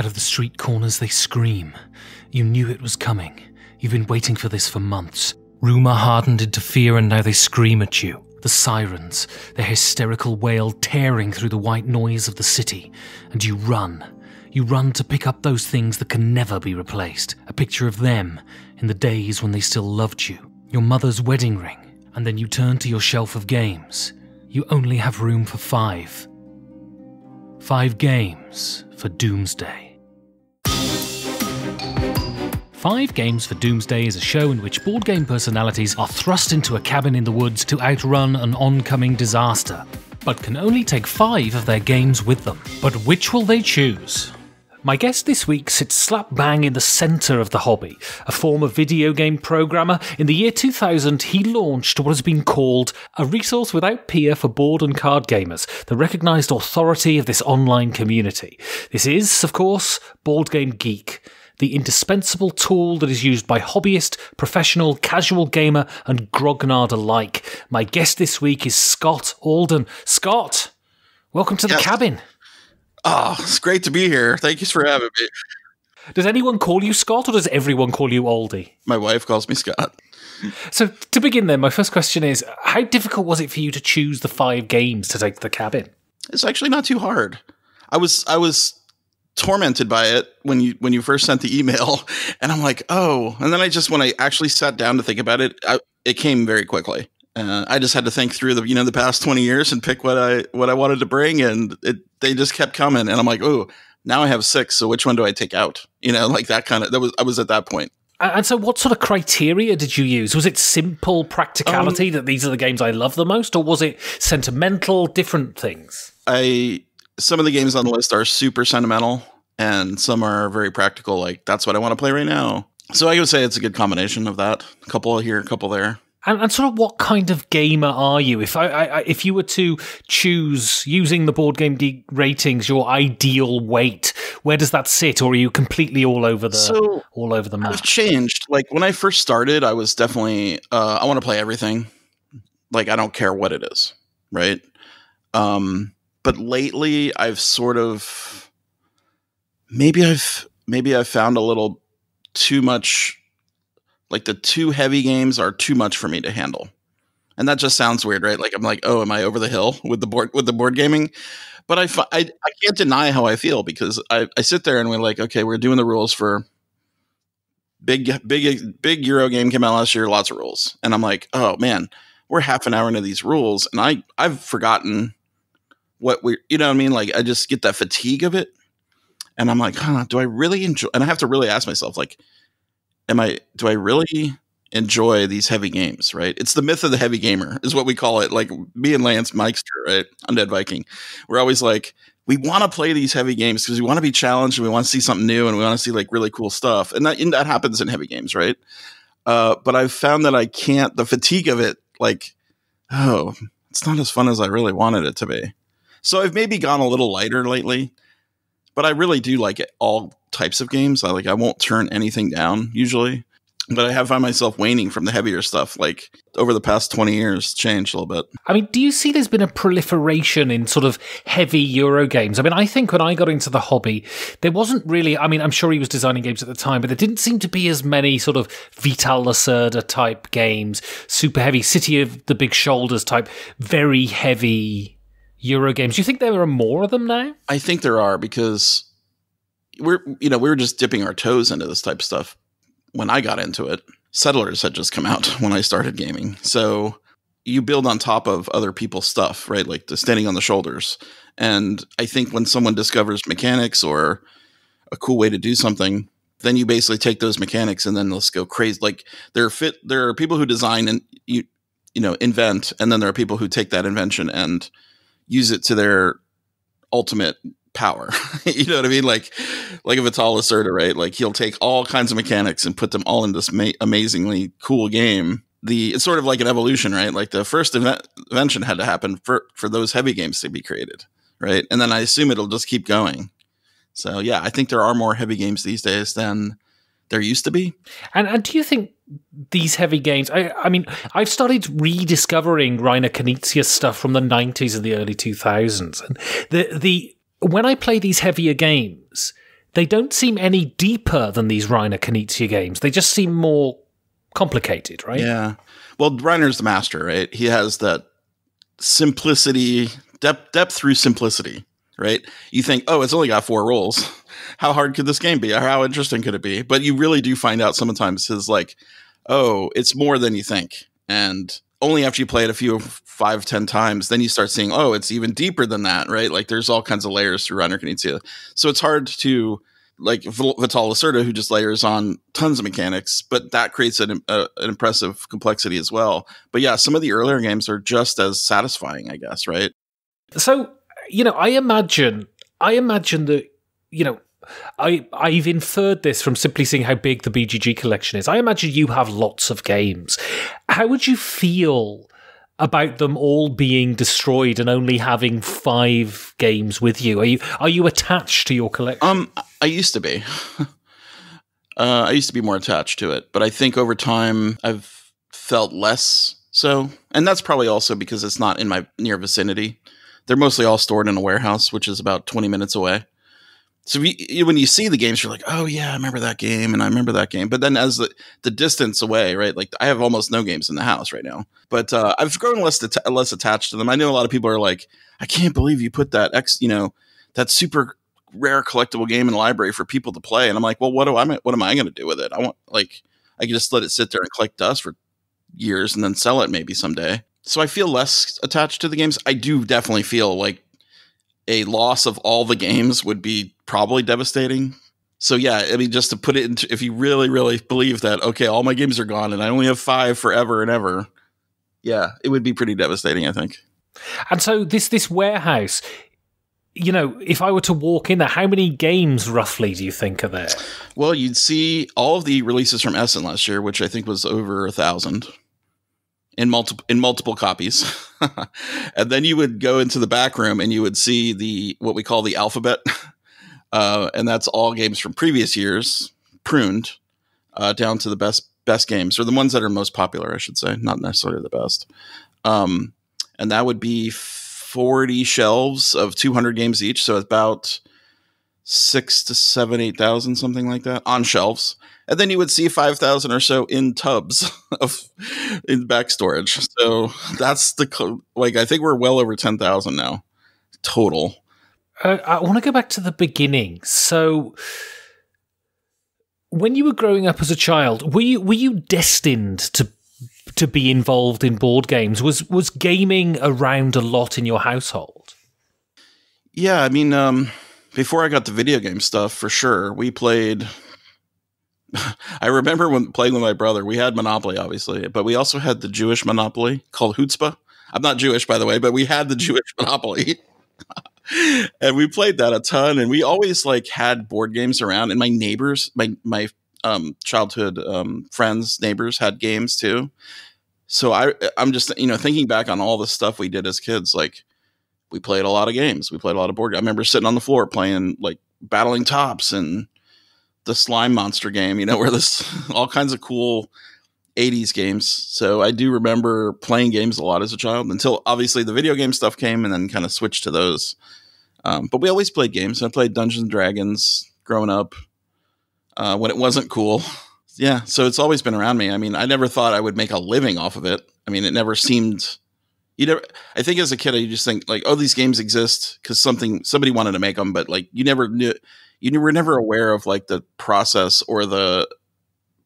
Out of the street corners, they scream. You knew it was coming. You've been waiting for this for months. Rumour hardened into fear, and now they scream at you. The sirens, their hysterical wail tearing through the white noise of the city. And you run. You run to pick up those things that can never be replaced. A picture of them in the days when they still loved you. Your mother's wedding ring. And then you turn to your shelf of games. You only have room for five. Five games for Doomsday. Five Games for Doomsday is a show in which board game personalities are thrust into a cabin in the woods to outrun an oncoming disaster, but can only take five of their games with them. But which will they choose? My guest this week sits slap bang in the centre of the hobby. A former video game programmer, in the year 2000 he launched what has been called a resource without peer for board and card gamers, the recognised authority of this online community. This is, of course, Board Game Geek the indispensable tool that is used by hobbyist, professional, casual gamer, and grognard alike. My guest this week is Scott Alden. Scott, welcome to the yes. cabin. Oh, it's great to be here. Thank you for having me. Does anyone call you Scott or does everyone call you Aldie? My wife calls me Scott. So, to begin then, my first question is How difficult was it for you to choose the five games to take to the cabin? It's actually not too hard. I was I was tormented by it when you when you first sent the email and i'm like oh and then i just when i actually sat down to think about it I, it came very quickly uh, i just had to think through the you know the past 20 years and pick what i what i wanted to bring and it they just kept coming and i'm like oh now i have six so which one do i take out you know like that kind of that was i was at that point. and so, what sort of criteria did you use? Was it simple practicality um, that these are the games I love the most, or was it sentimental, different things? I some of the games on the list are super sentimental and some are very practical like that's what i want to play right now so i would say it's a good combination of that a couple here a couple there and, and, sort of what kind of gamer are you? If I, I, if you were to choose using the board game geek ratings your ideal weight, where does that sit, or are you completely all over the so all over the map? I've changed. Like when I first started, I was definitely uh, I want to play everything. Like I don't care what it is, right? Um, but lately I've sort of maybe I've maybe I've found a little too much like the too heavy games are too much for me to handle. And that just sounds weird, right? Like I'm like, "Oh, am I over the hill with the board with the board gaming?" But I I, I can't deny how I feel because I I sit there and we're like, "Okay, we're doing the rules for big big big Euro game came out last year, lots of rules." And I'm like, "Oh, man, we're half an hour into these rules and I I've forgotten what we you know what I mean? Like I just get that fatigue of it. And I'm like, huh, do I really enjoy and I have to really ask myself, like, am I do I really enjoy these heavy games, right? It's the myth of the heavy gamer, is what we call it. Like me and Lance Myxter, right? Undead Viking. We're always like, we want to play these heavy games because we want to be challenged and we want to see something new and we want to see like really cool stuff. And that and that happens in heavy games, right? Uh, but I've found that I can't the fatigue of it, like, oh, it's not as fun as I really wanted it to be. So I've maybe gone a little lighter lately, but I really do like it, all types of games. I like I won't turn anything down usually, but I have found myself waning from the heavier stuff. Like over the past twenty years, changed a little bit. I mean, do you see there's been a proliferation in sort of heavy Euro games? I mean, I think when I got into the hobby, there wasn't really. I mean, I'm sure he was designing games at the time, but there didn't seem to be as many sort of Vital Lacerda type games, super heavy City of the Big Shoulders type, very heavy Euro games. Do you think there are more of them now? I think there are because we're you know we were just dipping our toes into this type of stuff when I got into it. Settlers had just come out when I started gaming, so you build on top of other people's stuff, right? Like the standing on the shoulders. And I think when someone discovers mechanics or a cool way to do something, then you basically take those mechanics and then let's go crazy. Like there are fit there are people who design and you you know invent, and then there are people who take that invention and use it to their ultimate power. you know what I mean? Like, like if it's all right? Like he'll take all kinds of mechanics and put them all in this ma- amazingly cool game. The it's sort of like an evolution, right? Like the first event, invention had to happen for for those heavy games to be created, right? And then I assume it'll just keep going. So yeah, I think there are more heavy games these days than there used to be. And, and do you think these heavy games? I, I mean, I've started rediscovering Reiner Knizia stuff from the '90s and the early 2000s, and the the when I play these heavier games, they don't seem any deeper than these Reiner Knizia games. They just seem more complicated, right? Yeah. Well, Reiner's the master, right? He has that simplicity, depth, depth through simplicity, right? You think, oh, it's only got four rules. How hard could this game be? How interesting could it be? But you really do find out sometimes is like, oh, it's more than you think. And only after you play it a few five ten times then you start seeing oh it's even deeper than that right? Like there's all kinds of layers through Reiner Knizia so it's hard to like Vital Lacerda who just layers on tons of mechanics but that creates an, uh, an impressive complexity as well. But yeah some of the earlier games are just as satisfying i guess right? So you know i imagine i imagine that you know I I've inferred this from simply seeing how big the BGG collection is. I imagine you have lots of games. How would you feel about them all being destroyed and only having five games with you? Are you are you attached to your collection? Um, I used to be. uh, I used to be more attached to it, but I think over time I've felt less so, and that's probably also because it's not in my near vicinity. They're mostly all stored in a warehouse, which is about twenty minutes away. So you, when you see the games, you're like, oh yeah, I remember that game, and I remember that game. But then as the, the distance away, right? Like I have almost no games in the house right now, but uh, I've grown less less attached to them. I know a lot of people are like, I can't believe you put that X, you know, that super rare collectible game in the library for people to play, and I'm like, well, what do I what am I going to do with it? I want like I can just let it sit there and collect dust for years and then sell it maybe someday. So I feel less attached to the games. I do definitely feel like a loss of all the games would be probably devastating. So yeah, I mean, just to put it into, if you really, really believe that, okay, all my games are gone and I only have five forever and ever, yeah, it would be pretty devastating, I think. And so this this warehouse, you know, if I were to walk in there, how many games roughly do you think are there? Well, you'd see all of the releases from Essen last year, which I think was over a thousand in multiple in multiple copies. and then you would go into the back room and you would see the what we call the alphabet. Uh, and that's all games from previous years pruned uh, down to the best best games or the ones that are most popular, I should say, not necessarily the best. Um, and that would be 40 shelves of 200 games each, so about six to seven, eight thousand, something like that, on shelves. And then you would see five thousand or so in tubs of in back storage. So that's the like I think we're well over ten thousand now total. Uh, I want to go back to the beginning. So, when you were growing up as a child, were you were you destined to to be involved in board games? Was was gaming around a lot in your household? Yeah, I mean, um, before I got the video game stuff, for sure, we played. I remember when playing with my brother, we had Monopoly, obviously, but we also had the Jewish Monopoly called Chutzpah. I'm not Jewish, by the way, but we had the Jewish Monopoly. and we played that a ton and we always like had board games around and my neighbors my my um, childhood um, friends neighbors had games too so i i'm just you know thinking back on all the stuff we did as kids like we played a lot of games we played a lot of board games. i remember sitting on the floor playing like battling tops and the slime monster game you know where this all kinds of cool 80s games. So I do remember playing games a lot as a child until obviously the video game stuff came and then kind of switched to those. Um, but we always played games. I played Dungeons and Dragons growing up uh, when it wasn't cool. Yeah, so it's always been around me. I mean, I never thought I would make a living off of it. I mean, it never seemed. You never. I think as a kid, i just think like, oh, these games exist because something somebody wanted to make them, but like you never knew. You were never aware of like the process or the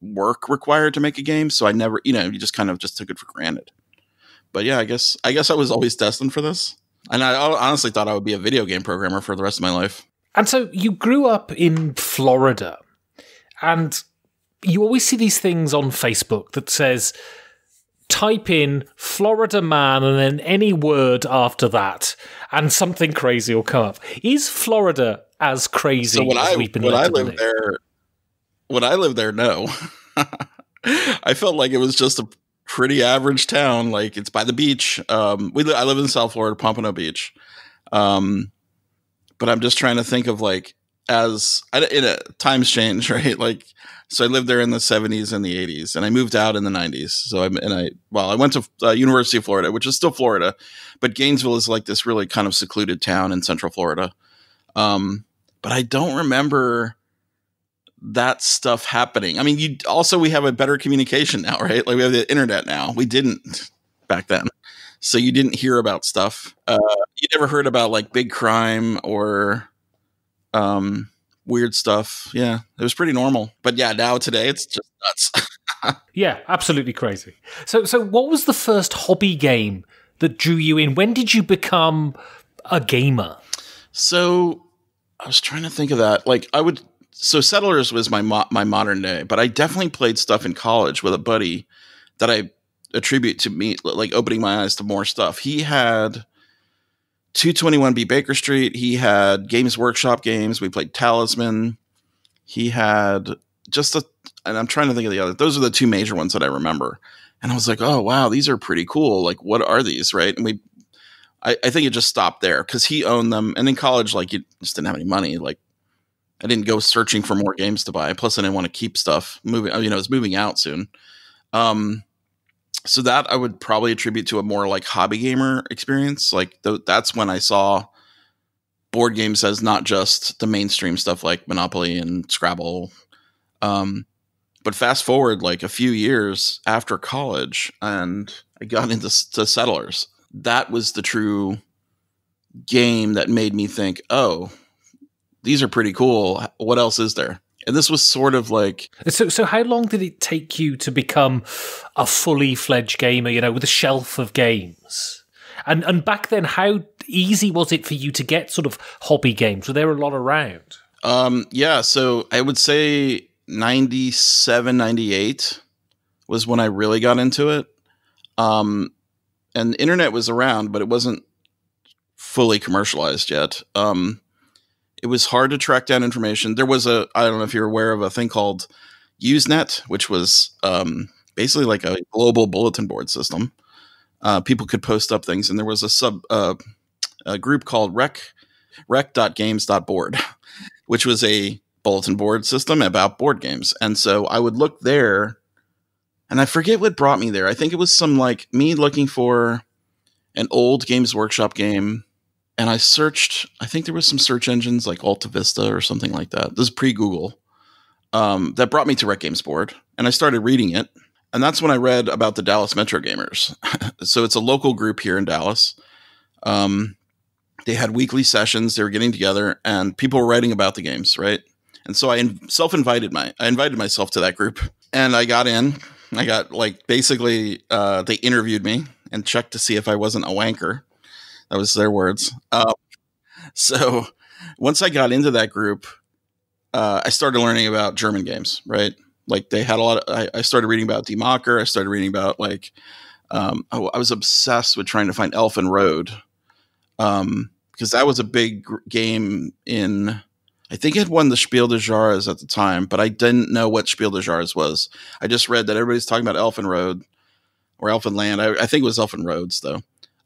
work required to make a game. So I never, you know, you just kind of just took it for granted. But yeah, I guess I guess I was always destined for this. And I honestly thought I would be a video game programmer for the rest of my life. And so you grew up in Florida, and you always see these things on Facebook that says, type in Florida man and then any word after that, and something crazy will come up. Is Florida as crazy so when as I, we've been when I lived there? When I lived there, no. I felt like it was just a pretty average town. Like it's by the beach. Um, we li- I live in South Florida, Pompano Beach. Um, but I'm just trying to think of like as in a times change, right? Like, so I lived there in the 70s and the 80s, and I moved out in the 90s. So I'm, and I well, I went to uh, University of Florida, which is still Florida, but Gainesville is like this really kind of secluded town in Central Florida. Um, but I don't remember that stuff happening. I mean, you also we have a better communication now, right? Like we have the internet now. We didn't back then. So you didn't hear about stuff. Uh, you never heard about like big crime or um, weird stuff. Yeah, it was pretty normal. But yeah, now today it's just nuts. yeah, absolutely crazy. So, so what was the first hobby game that drew you in? When did you become a gamer? So I was trying to think of that. Like I would. So Settlers was my mo- my modern day, but I definitely played stuff in college with a buddy that I attribute to me, like opening my eyes to more stuff. He had 221B Baker Street. He had Games Workshop games. We played Talisman. He had just a, and I'm trying to think of the other. Those are the two major ones that I remember. And I was like, oh wow, these are pretty cool. Like, what are these, right? And we, I, I think it just stopped there because he owned them. And in college, like, you just didn't have any money. Like, I didn't go searching for more games to buy. Plus, I didn't want to keep stuff moving. You know, it's moving out soon. Um, so that I would probably attribute to a more like hobby gamer experience. Like th- that's when I saw board games as not just the mainstream stuff like Monopoly and Scrabble. Um, but fast forward like a few years after college, and I got into Settlers. That was the true game that made me think, oh, these are pretty cool. What else is there? And this was sort of like so so how long did it take you to become a fully fledged gamer you know with a shelf of games? And and back then how easy was it for you to get sort of hobby games? Were there a lot around? Um yeah so i would say 97 98 was when i really got into it. Um and the internet was around but it wasn't fully commercialized yet. Um it was hard to track down information. There was a I don't know if you're aware of a thing called Usenet, which was um, basically like a global bulletin board system. Uh, people could post up things, and there was a sub uh, a group called rec rec.games.board, which was a bulletin board system about board games. And so I would look there, and I forget what brought me there. I think it was some like me looking for an old Games Workshop game and I searched. I think there was some search engines like Alta Vista or something like that. This is pre Google. Um, that brought me to Rec Games Board, and I started reading it. And that's when I read about the Dallas Metro Gamers. so it's a local group here in Dallas. Um, they had weekly sessions. They were getting together, and people were writing about the games, right? And so I in- self-invited my I invited myself to that group, and I got in. I got like basically uh, they interviewed me and checked to see if I wasn't a wanker. That was their words. Um, so once I got into that group, uh, I started learning about German games, right? Like they had a lot of, I, I started reading about Die Macher. I started reading about like, um, I, I was obsessed with trying to find Elfen Road. Um, because that was a big game in, I think it had won the Spiel des Jahres at the time, but I didn't know what Spiel des Jahres was. I just read that everybody's talking about Elfen Road or Elfen Land. I, I think it was Elfen Roads though.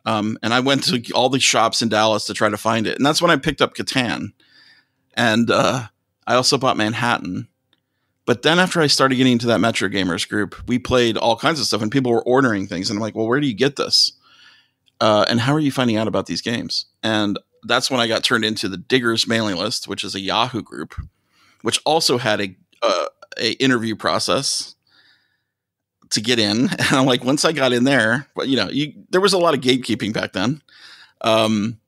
Um, and I went to all the shops in Dallas to try to find it. And that's when I picked up Catan. And uh, I also bought Manhattan. But then after I started getting into that Metro Gamers group, we played all kinds of stuff and people were ordering things. And I'm like, well, where do you get this? Uh, and how are you finding out about these games? And that's when I got turned into the Diggers mailing list, which is a Yahoo group, which also had a, uh, a interview process to get in. And I'm like, once I got in there, but you know, you, there was a lot of gatekeeping back then. Um,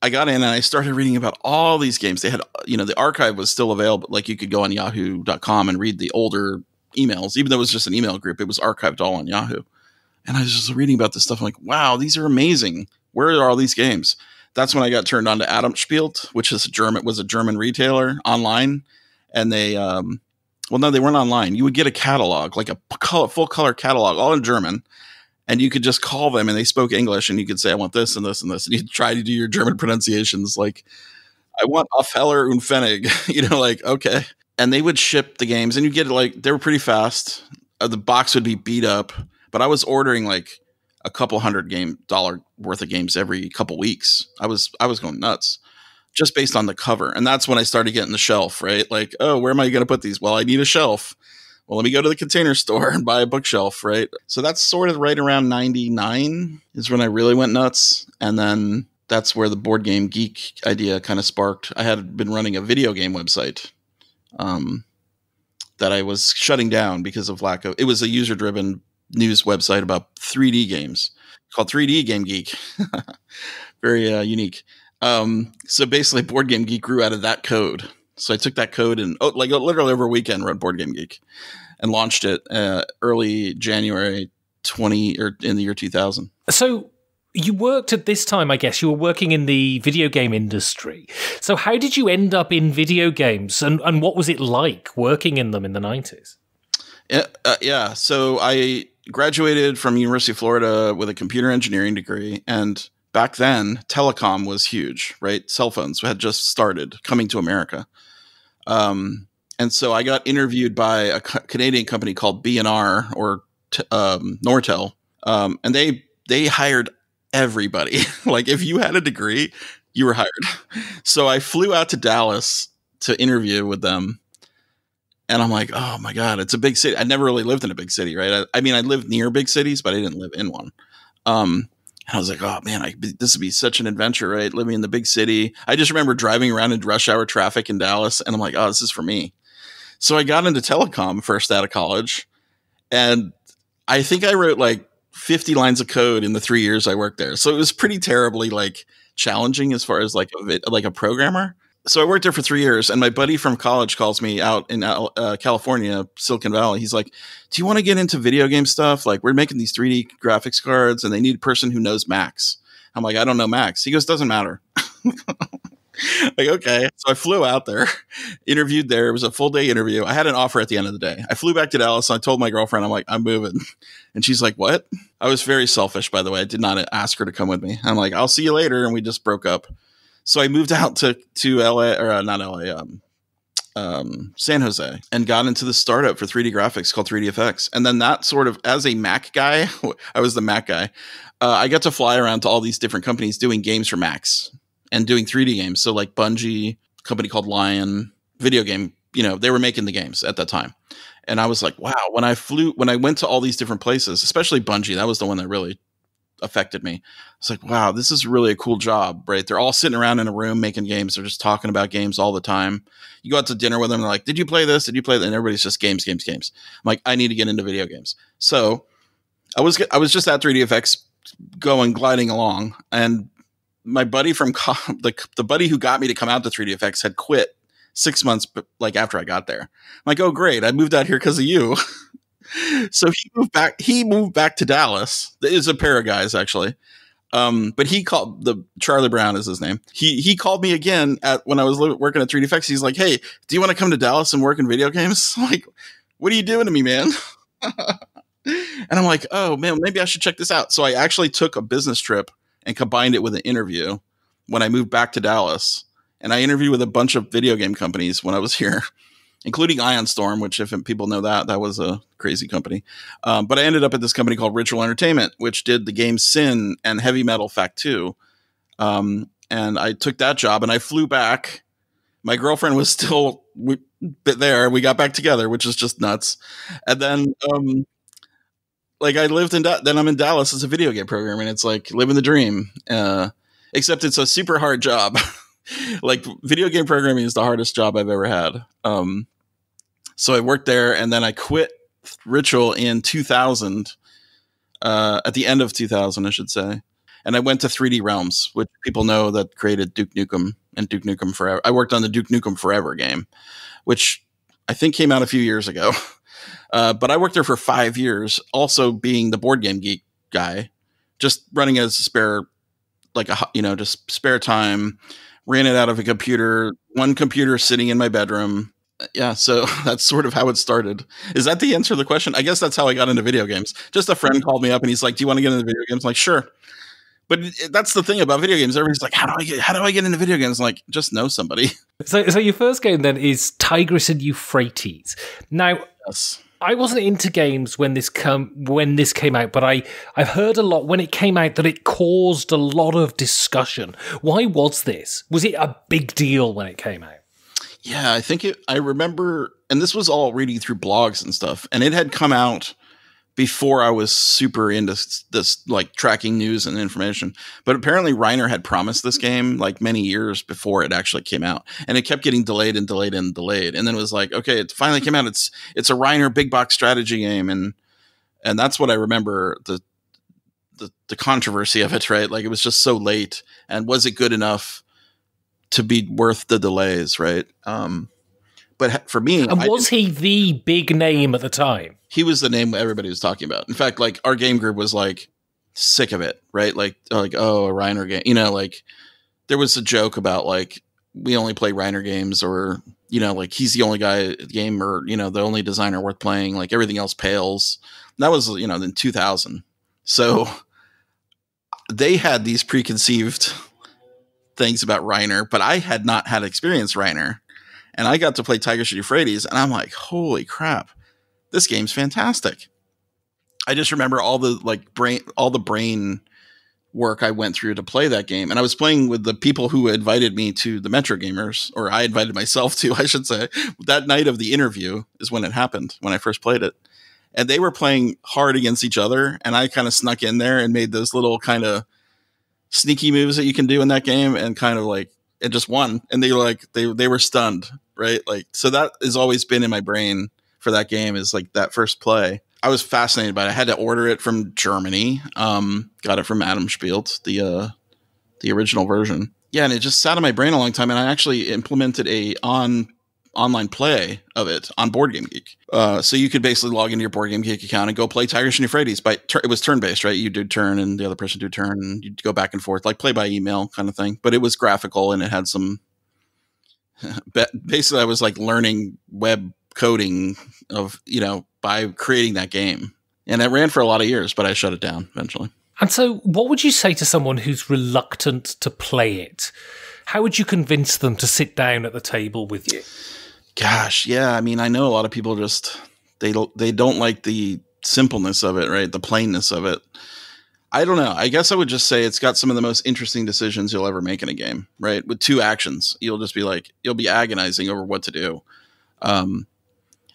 I got in and I started reading about all these games. They had, you know, the archive was still available. Like you could go on yahoo.com and read the older emails, even though it was just an email group, it was archived all on Yahoo. And I was just reading about this stuff. I'm like, wow, these are amazing. Where are all these games? That's when I got turned on to Adam Spielt, which is a German, it was a German retailer online. And they, um, well, no, they weren't online. You would get a catalog, like a full color catalog, all in German, and you could just call them, and they spoke English, and you could say, "I want this and this and this," and you'd try to do your German pronunciations, like, "I want Auf Heller und Pfennig," you know, like okay, and they would ship the games, and you get like they were pretty fast. Uh, the box would be beat up, but I was ordering like a couple hundred game dollar worth of games every couple weeks. I was I was going nuts just based on the cover. And that's when I started getting the shelf, right? Like, oh, where am I going to put these? Well, I need a shelf. Well, let me go to the container store and buy a bookshelf, right? So that's sort of right around 99 is when I really went nuts. And then that's where the board game geek idea kind of sparked. I had been running a video game website um, that I was shutting down because of lack of. It was a user driven news website about 3D games called 3D Game Geek. Very uh, unique. Um, so basically, Board Game Geek grew out of that code. So I took that code and oh, like literally over a weekend wrote Board Game Geek and launched it uh, early January 20 or in the year 2000. So you worked at this time, I guess. You were working in the video game industry. So how did you end up in video games, and and what was it like working in them in the nineties? Yeah, uh, yeah. So I graduated from University of Florida with a computer engineering degree, and back then telecom was huge. Right, cell phones had just started coming to America. Um, and so I got interviewed by a Canadian company called BNR or um, Nortel, um, and they they hired everybody. like if you had a degree, you were hired. So I flew out to Dallas to interview with them. And I'm like, oh my God, it's a big city. I never really lived in a big city, right? I, I mean, I lived near big cities, but I didn't live in one. Um, and I was like, oh man, I, this would be such an adventure, right? Living in the big city. I just remember driving around in rush hour traffic in Dallas, and I'm like, oh, this is for me. So I got into telecom first out of college, and I think I wrote like 50 lines of code in the three years I worked there. So it was pretty terribly like challenging as far as like a, like a programmer. So I worked there for three years, and my buddy from college calls me out in uh, California, Silicon Valley. He's like, "Do you want to get into video game stuff? Like, we're making these 3D graphics cards, and they need a person who knows Macs." I'm like, "I don't know Macs." He goes, "Doesn't matter." like, okay. So I flew out there, interviewed there. It was a full day interview. I had an offer at the end of the day. I flew back to Dallas. I told my girlfriend, I'm like, I'm moving. And she's like, what? I was very selfish, by the way. I did not ask her to come with me. I'm like, I'll see you later. And we just broke up. So I moved out to, to LA, or uh, not LA, um, um, San Jose and got into the startup for 3D graphics called 3DFX. And then that sort of, as a Mac guy, I was the Mac guy. Uh, I got to fly around to all these different companies doing games for Macs and doing 3D games. So like Bungie, company called Lion, video game, you know, they were making the games at that time. And I was like, wow, when I flew when I went to all these different places, especially Bungie, that was the one that really affected me. It's like, wow, this is really a cool job, right? They're all sitting around in a room making games. They're just talking about games all the time. You go out to dinner with them, they're like, Did you play this? Did you play that? And everybody's just games, games, games. I'm like, I need to get into video games. So I was I was just at 3DFX going gliding along and my buddy from co- the the buddy who got me to come out to 3DFX had quit six months but like after I got there. I'm like, oh great, I moved out here because of you. so he moved back. He moved back to Dallas. It's a pair of guys actually. Um, but he called the Charlie Brown is his name. He he called me again at when I was working at 3DFX. He's like, hey, do you want to come to Dallas and work in video games? I'm like, what are you doing to me, man? and I'm like, oh man, maybe I should check this out. So I actually took a business trip and combined it with an interview when I moved back to Dallas. And I interviewed with a bunch of video game companies when I was here, including Ion Storm, which, if people know that, that was a crazy company. Um, but I ended up at this company called Ritual Entertainment, which did the game Sin and Heavy Metal FAKK 2. Um, and I took that job and I flew back. My girlfriend was still bit there. We got back together, which is just nuts. And then um, like I lived in da- then I'm in Dallas as a video game programmer, and it's like living the dream. Uh, except it's a super hard job. like video game programming is the hardest job I've ever had. Um, so I worked there, and then I quit Ritual in 2000. Uh, at the end of 2000, I should say, and I went to 3D Realms, which people know that created Duke Nukem and Duke Nukem Forever. I worked on the Duke Nukem Forever game, which I think came out a few years ago. Uh, but I worked there for five years, also being the board game geek guy, just running as a spare, like a you know, just spare time. Ran it out of a computer, one computer sitting in my bedroom. Yeah, so that's sort of how it started. Is that the answer to the question? I guess that's how I got into video games. Just a friend called me up and he's like, "Do you want to get into video games?" I'm like, "Sure." But that's the thing about video games. Everybody's like, "How do I get? How do I get into video games?" I'm like, just know somebody. So, so your first game then is Tigris and Euphrates. Now, yes. I wasn't into games when this come when this came out, but I I've heard a lot when it came out that it caused a lot of discussion. Why was this? Was it a big deal when it came out? Yeah, I think it. I remember, and this was all reading through blogs and stuff, and it had come out before I was super into this, like tracking news and information. But apparently, Reiner had promised this game like many years before it actually came out, and it kept getting delayed and delayed and delayed. And then it was like, okay, it finally came out. It's it's a Reiner big box strategy game, and and that's what I remember the the the controversy of it. Right, like it was just so late, and was it good enough to be worth the delays? Right. Um, but for me, And I was he the big name at the time? he was the name everybody was talking about. In fact, like our game group was like sick of it, right? Like like oh, a Reiner game, you know, like there was a joke about like we only play Reiner games or you know, like he's the only guy at game or you know, the only designer worth playing, like everything else pales. And that was, you know, in 2000. So they had these preconceived things about Reiner, but I had not had experience Reiner. And I got to play Tigris and Euphrates and I'm like, "Holy crap." this game's fantastic. I just remember all the like brain all the brain work I went through to play that game. And I was playing with the people who invited me to the Metro Gamers, or I invited myself to, I should say. That night of the interview is when it happened, when I first played it. And they were playing hard against each other, and I kind of snuck in there and made those little kind of sneaky moves that you can do in that game and kind of like it just won. And they like they they were stunned, right? Like so that has always been in my brain for that game is like that first play. I was fascinated by it. I had to order it from Germany. Um, got it from Adam Spielt, the uh, the original version. Yeah, and it just sat in my brain a long time. And I actually implemented a on online play of it on Board Game Geek. Uh, so you could basically log into your Board Game Geek account and go play Tigris and Euphrates. By it was turn based, right? You do turn, and the other person do turn, and you'd go back and forth, like play by email kind of thing. But it was graphical, and it had some. basically, I was like learning web coding of you know by creating that game and it ran for a lot of years but i shut it down eventually And so, what would you say to someone who's reluctant to play it? How would you convince them to sit down at the table with you? Gosh yeah i mean i know a lot of people just they don't they don't like the simpleness of it right? The plainness of it. I don't know. I guess i would just say it's got some of the most interesting decisions you'll ever make in a game right? With two actions. You'll just be like you'll be agonizing over what to do. Um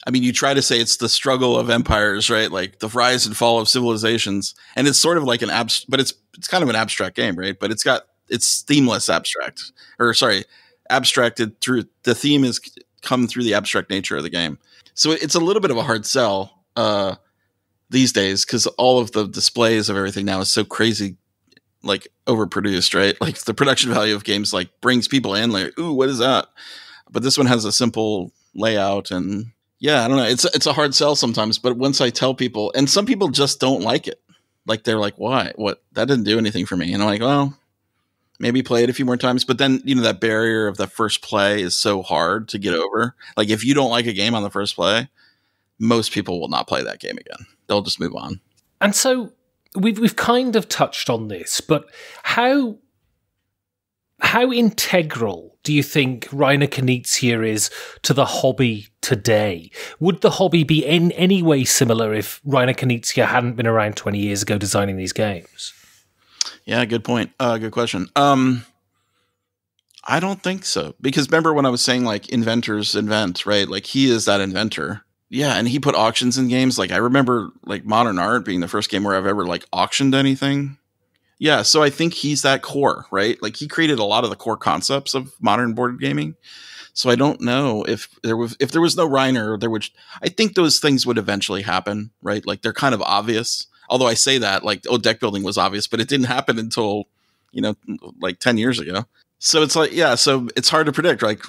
I mean, you try to say it's the struggle of empires, right? Like the rise and fall of civilizations, and it's sort of like an abs, but it's it's kind of an abstract game, right? But it's got it's themeless abstract, or sorry, abstracted through the theme is come through the abstract nature of the game. So it's a little bit of a hard sell uh, these days because all of the displays of everything now is so crazy, like overproduced, right? Like the production value of games like brings people in, like, ooh, what is that? But this one has a simple layout and yeah, I don't know. It's it's a hard sell sometimes, but once I tell people, and some people just don't like it. Like they're like, "Why? What? That didn't do anything for me." And I'm like, "Well, maybe play it a few more times." But then you know that barrier of the first play is so hard to get over. Like if you don't like a game on the first play, most people will not play that game again. They'll just move on. And so, we've we've kind of touched on this, but how how integral do you think Reiner Knizia is to the hobby today? Would the hobby be in any way similar if Reiner Knizia hadn't been around 20 years ago designing these games? Yeah, good point. Uh, good question. Um, I don't think so because remember when I was saying like inventors invent, right? Like he is that inventor. Yeah, and he put auctions in games. Like I remember like Modern Art being the first game where I've ever like auctioned anything. Yeah, so I think he's that core, right? Like he created a lot of the core concepts of modern board gaming. So I don't know if there was if there was no Reiner, there would I think those things would eventually happen, right? Like they're kind of obvious. Although I say that like oh deck building was obvious, but it didn't happen until you know like 10 years ago. So it's like yeah, so it's hard to predict like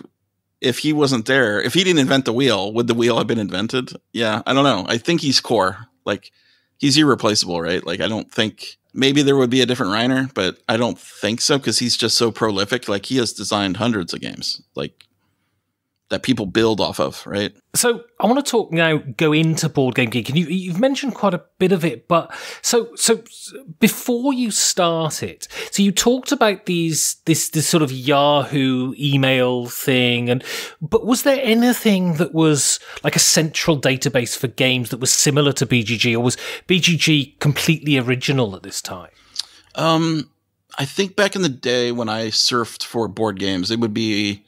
if he wasn't there, if he didn't invent the wheel, would the wheel have been invented? Yeah, I don't know. I think he's core. Like he's irreplaceable, right? Like I don't think maybe there would be a different Reiner, but I don't think so because he's just so prolific. Like he has designed hundreds of games, like that people build off of, right? So I want to talk now, go into Board Game Geek, and you, you've mentioned quite a bit of it. But so so before you started, so you talked about these this this sort of Yahoo email thing, and but was there anything that was like a central database for games that was similar to BGG, or was BGG completely original at this time? Um, I think back in the day when I surfed for board games, it would be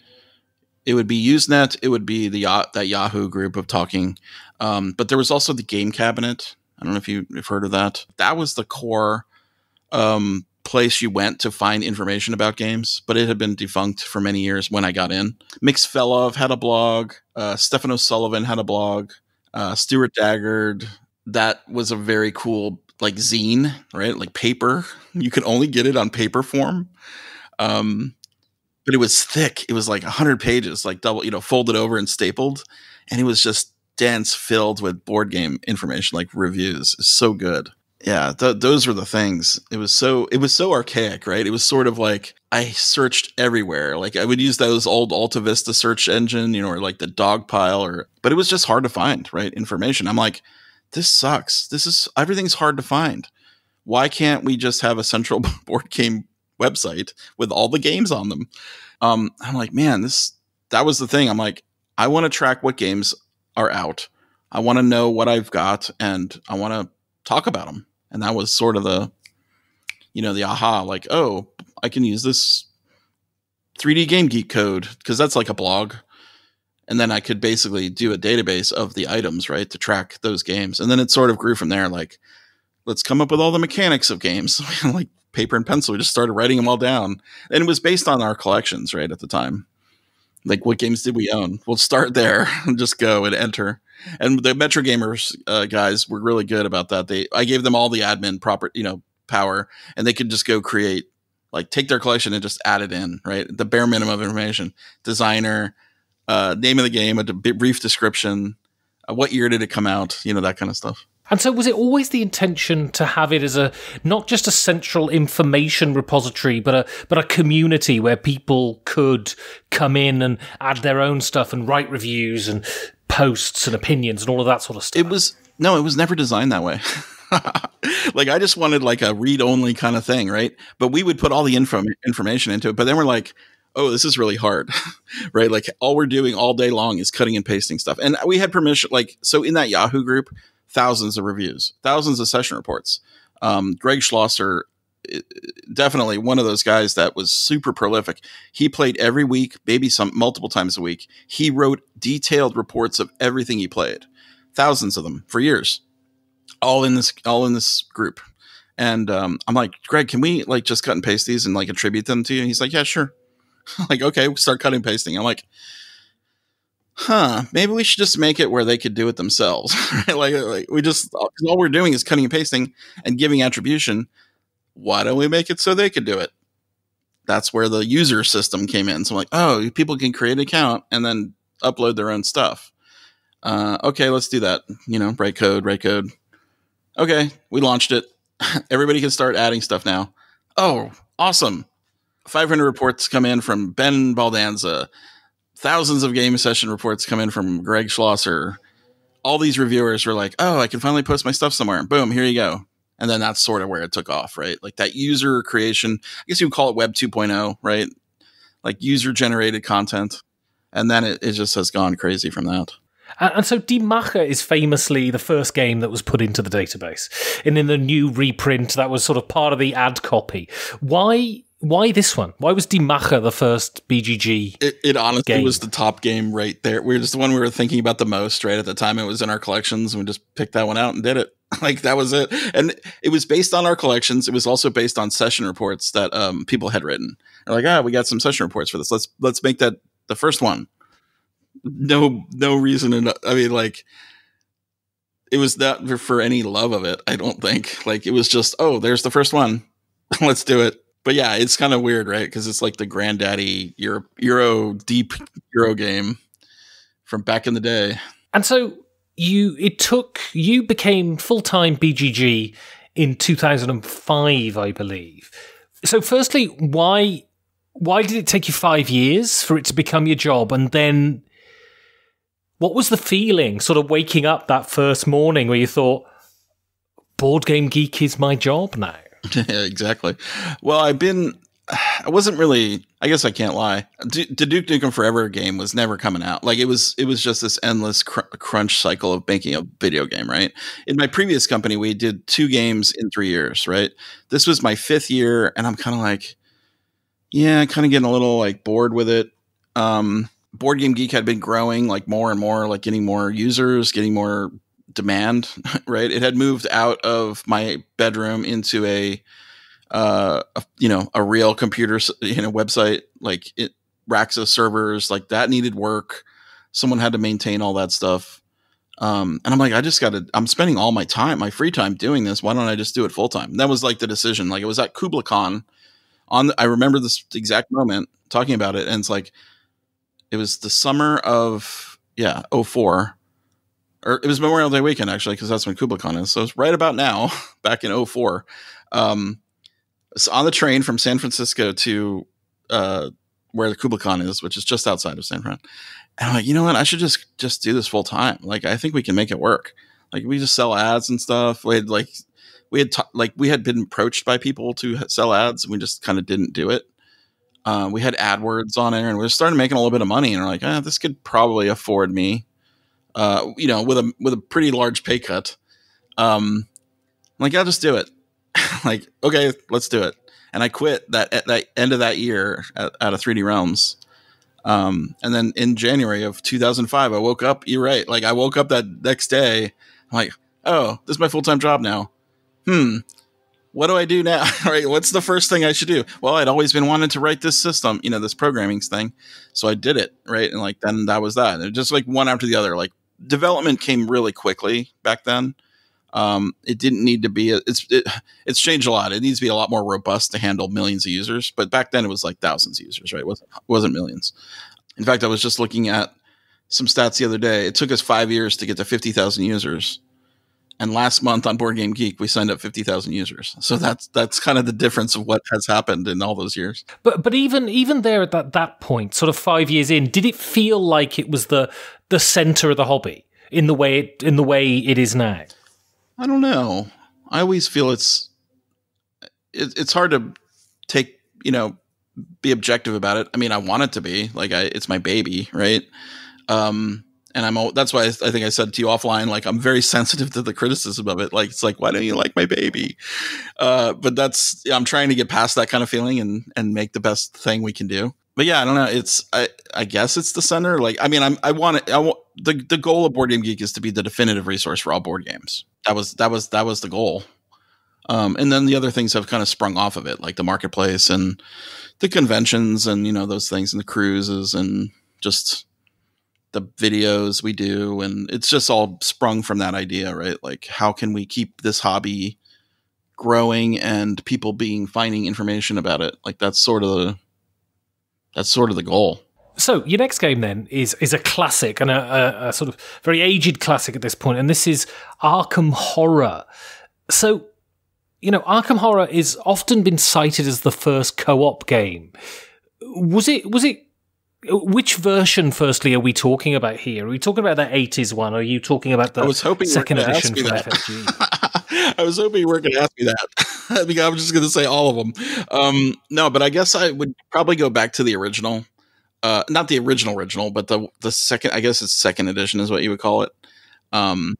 it would be Usenet, it would be the that Yahoo group of talking, um, but there was also the Game Cabinet. I don't know if you, have heard of that. That was the core um, place you went to find information about games, but it had been defunct for many years when I got in. Mix Mixfelov had a blog. Uh, Stefan O'Sullivan had a blog. Uh, Stuart Dagger. That was a very cool like zine, right? Like paper. You could only get it on paper form. Um, but it was thick. It was like 100 pages, like double, you know, folded over and stapled. And it was just dense, filled with board game information, like reviews. It's so good. Yeah, th- those were the things. It was so it was so archaic, right? It was sort of like I searched everywhere. Like I would use those old Alta Vista search engine, you know, or like the dog pile or but it was just hard to find, right? Information. I'm like, this sucks. This is everything's hard to find. Why can't we just have a central board game website with all the games on them? Um, I'm like, man, this that was the thing. I'm like, I want to track what games are out. I want to know what I've got, and I want to talk about them. And that was sort of the, you know, the aha, like, oh, I can use this 3D Game Geek code because that's like a blog and then I could basically do a database of the items, right, to track those games. And then it sort of grew from there. Like, let's come up with all the mechanics of games, like paper and pencil. We just started writing them all down, and it was based on our collections, right, at the time. Like, what games did we own? We'll start there and just go and enter. And the Metro Gamers uh, guys were really good about that. They, I gave them all the admin proper, you know, power, and they could just go create, like, take their collection and just add it in, right, the bare minimum of information, designer uh, name of the game, a brief description, uh, what year did it come out, you know, that kind of stuff. And so, was it always the intention to have it as a not just a central information repository, but a but a community where people could come in and add their own stuff and write reviews and posts and opinions and all of that sort of stuff? It was no, it was never designed that way. like I just wanted like a read only kind of thing, right? But we would put all the info information into it. But then we're like, oh, this is really hard, right? Like all we're doing all day long is cutting and pasting stuff. And we had permission, like, so in that Yahoo group, thousands of reviews, thousands of session reports. Um, Greg Schloesser, definitely one of those guys that was super prolific. He played every week, maybe some multiple times a week. He wrote detailed reports of everything he played, thousands of them for years, all in this, all in this group. And um, I'm like, Greg, can we like just cut and paste these and like attribute them to you? And he's like, yeah, sure. like, okay, we start cutting and pasting. I'm like, huh, maybe we should just make it where they could do it themselves. like, like, we just all we're doing is cutting and pasting and giving attribution. Why don't we make it so they could do it? That's where the user system came in. So I'm like, oh, people can create an account and then upload their own stuff. Uh, okay, let's do that. You know, write code, write code. Okay, we launched it. Everybody can start adding stuff now. Oh, awesome. 500 reports come in from Ben Baldanza. Thousands of game session reports come in from Greg Schloesser. All these reviewers were like, "Oh, I can finally post my stuff somewhere." Boom, here you go. And then that's sort of where it took off, right? Like that user creation. I guess you would call it Web 2.0, right? Like user generated content. And then it, it just has gone crazy from that. And so Die Macher is famously the first game that was put into the database. And in the new reprint, that was sort of part of the ad copy. Why why this one? Why was Die Macher the first BGG? It, it honestly game? was the top game right there. We are just the one we were thinking about the most, right? At the time, it was in our collections, and we just picked that one out and did it. like that was it. And it was based on our collections. It was also based on session reports that um, people had written. They're like, ah, we got some session reports for this. Let's let's make that the first one. No, no reason. In, I mean, like it was not for any love of it. I don't think. Like it was just, oh, there's the first one. let's do it but yeah, it's kind of weird, right? Because it's like the granddaddy Euro, Euro deep Euro game from back in the day. And so you, it took you became full time BGG in 2005, I believe. So, firstly, why why did it take you five years for it to become your job, and then what was the feeling, sort of waking up that first morning where you thought, "Board Game Geek is my job now"? yeah, exactly. Well, I've been. I wasn't really. I guess I can't lie. The Duke Nukem Forever game was never coming out. Like it was. It was just this endless cr- crunch cycle of making a video game. Right. In my previous company, we did two games in three years. Right. This was my fifth year, and I'm kind of like, yeah, kind of getting a little like bored with it. Um, Board Game Geek had been growing like more and more, like getting more users, getting more demand, right? It had moved out of my bedroom into a, uh, a, you know, a real computer, you know, website. Like it racks of servers, like that needed work. Someone had to maintain all that stuff. Um, and I'm like, I just got to. I'm spending all my time, my free time, doing this. Why don't I just do it full time? That was like the decision. Like it was at KublaCon. On, the, I remember this exact moment talking about it, and it's like, it was the summer of yeah, 04 or it was Memorial Day weekend actually, because that's when KublaCon is. So it's right about now, back in 04. Um, so on the train from San Francisco to uh, where the KublaCon is, which is just outside of San Fran. And I'm like, you know what? I should just just do this full time. Like, I think we can make it work. Like, we just sell ads and stuff. We had like we had like we had been approached by people to sell ads, and we just kind of didn't do it. Uh, we had AdWords on there, and we started making a little bit of money. And we're like, eh, this could probably afford me uh, you know, with a with a pretty large pay cut. Um, like, I'll just do it. like, okay, let's do it. And I quit that at that end of that year out of 3D Realms. Um, and then in January of 2005, I woke up. You're right. Like I woke up that next day. I'm like, oh, this is my full time job now. Hmm. What do I do now? right. What's the first thing I should do? Well, I'd always been wanting to write this system, you know, this programming thing. So I did it. Right. And like, then that was that. It just like one after the other, like development came really quickly back then. Um, it didn't need to be. A, it's it, it's changed a lot. It needs to be a lot more robust to handle millions of users. But back then it was like thousands of users, right? It wasn't wasn't millions. In fact, I was just looking at some stats the other day. It took us five years to get to fifty thousand users, and last month on Board Game Geek we signed up fifty thousand users. So that's that's kind of the difference of what has happened in all those years. But but even even there at that that point, sort of five years in, did it feel like it was the the center of the hobby in the way it, in the way it is now? I don't know. I always feel it's it, it's hard to take you know be objective about it. I mean, I want it to be like I, it's my baby, right? Um, and I'm that's why I, I think I said to you offline, like I'm very sensitive to the criticism of it. Like it's like, why don't you like my baby? Uh, but that's I'm trying to get past that kind of feeling and and make the best thing we can do but yeah, I don't know. It's I I guess it's the center. Like I mean, I'm I want it. I want the the goal of Board Game Geek is to be the definitive resource for all board games. That was that was that was the goal. Um, and then the other things have kind of sprung off of it, like the marketplace and the conventions and you know those things and the cruises and just the videos we do and it's just all sprung from that idea, right? Like how can we keep this hobby growing and people being finding information about it? Like that's sort of the that's sort of the goal. So your next game then is is a classic and a, a, a, sort of very aged classic at this point, and this is Arkham Horror. So, you know, Arkham Horror is often been cited as the first co-op game. Was it? Was it? Which version, firstly, are we talking about here? Are we talking about the eighties one? Or are you talking about the I was hoping second edition from FFG? I was hoping you were going to ask me that. I mean, I'm just going to say all of them. Um, no, but I guess I would probably go back to the original. Uh, not the original original, but the the second. I guess it's second edition is what you would call it. Um,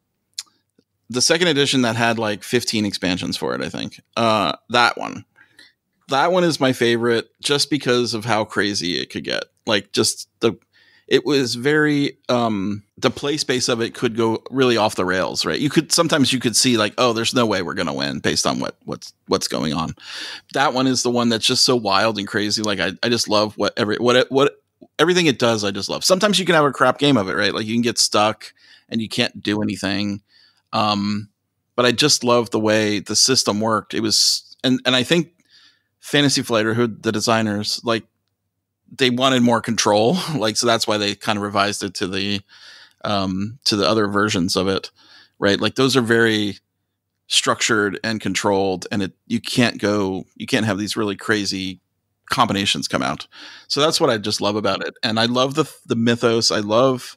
the second edition that had like 15 expansions for it. I think uh, that one. That one is my favorite, just because of how crazy it could get. Like just the it was very um the play space of it could go really off the rails right? You could sometimes you could see like oh there's no way we're gonna win based on what what's what's going on. That one is the one that's just so wild and crazy. Like i, I just love what every what it, what everything it does i just love. Sometimes you can have a crap game of it right? Like you can get stuck and you can't do anything. Um but i just love the way the system worked. It was and and i think fantasy flight or who the designers like they wanted more control like so that's why they kind of revised it to the um to the other versions of it right? Like those are very structured and controlled and it you can't go you can't have these really crazy combinations come out. So that's what i just love about it and i love the the mythos. I love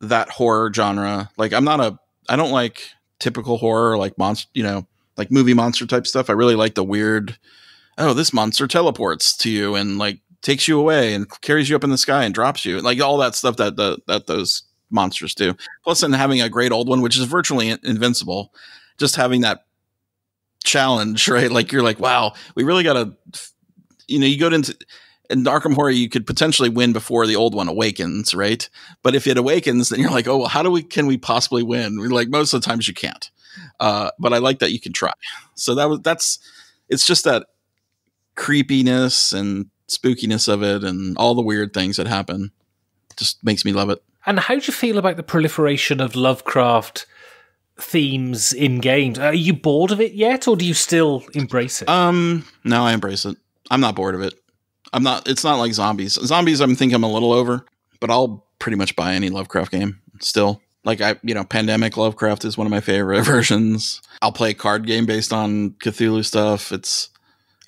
that horror genre. Like i'm not a i don't like typical horror like monster you know like movie monster type stuff. I really like the weird oh this monster teleports to you and like takes you away and carries you up in the sky and drops you, like all that stuff that that those monsters do. Plus, in having a great old one, which is virtually invincible, just having that challenge, right? Like you're like, wow, we really got to, you know, you go into, in Arkham Horror, you could potentially win before the old one awakens, right? But if it awakens, then you're like, oh, well, how do we can we possibly win? We're like most of the times you can't. Uh, but I like that you can try. So that was that's it's just that creepiness and spookiness of it and all the weird things that happen. Just makes me love it. And how do you feel about the proliferation of Lovecraft themes in games? Are you bored of it yet, or do you still embrace it? Um, no, I embrace it. I'm not bored of it. I'm not. It's not like zombies. Zombies, I'm think I'm a little over, but I'll pretty much buy any Lovecraft game still. Like I, you know, Pandemic Lovecraft is one of my favorite versions. I'll play a card game based on Cthulhu stuff. It's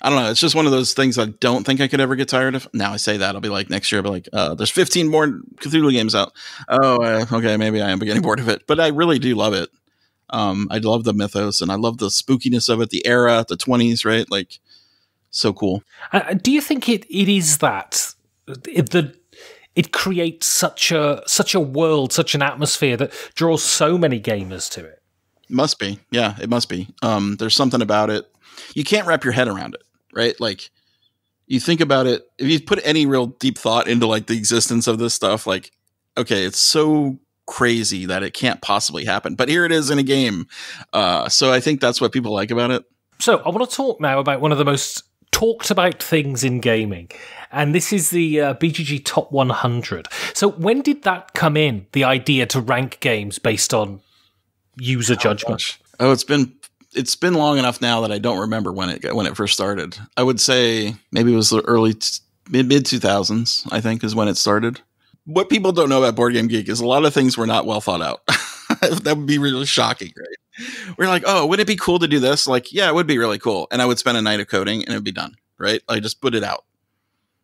I don't know. It's just one of those things I don't think I could ever get tired of. Now I say that I'll be like next year. I'll be like, uh, there's 15 more Cthulhu games out. Oh, uh, okay, maybe I am getting bored of it, but I really do love it. Um, I love the mythos and I love the spookiness of it, the era, the 20s, right? Like, so cool. Uh, do you think it it is that it, the it creates such a such a world, such an atmosphere that draws so many gamers to it? Must be, yeah, it must be. Um, there's something about it. You can't wrap your head around it right? Like you think about it, if you put any real deep thought into like the existence of this stuff, like, okay, it's so crazy that it can't possibly happen. But here it is in a game. Uh, so I think that's what people like about it. So I want to talk now about one of the most talked about things in gaming. And this is the uh, BGG Top 100. So when did that come in, the idea to rank games based on user oh, judgment? Gosh. Oh, it's been it's been long enough now that I don't remember when it when it first started. I would say maybe it was the early mid mid two thousands. I think is when it started. What people don't know about Board Game Geek is a lot of things were not well thought out. that would be really shocking, right? We're like, oh, would it be cool to do this? Like, yeah, it would be really cool, and I would spend a night of coding, and it'd be done, right? I just put it out,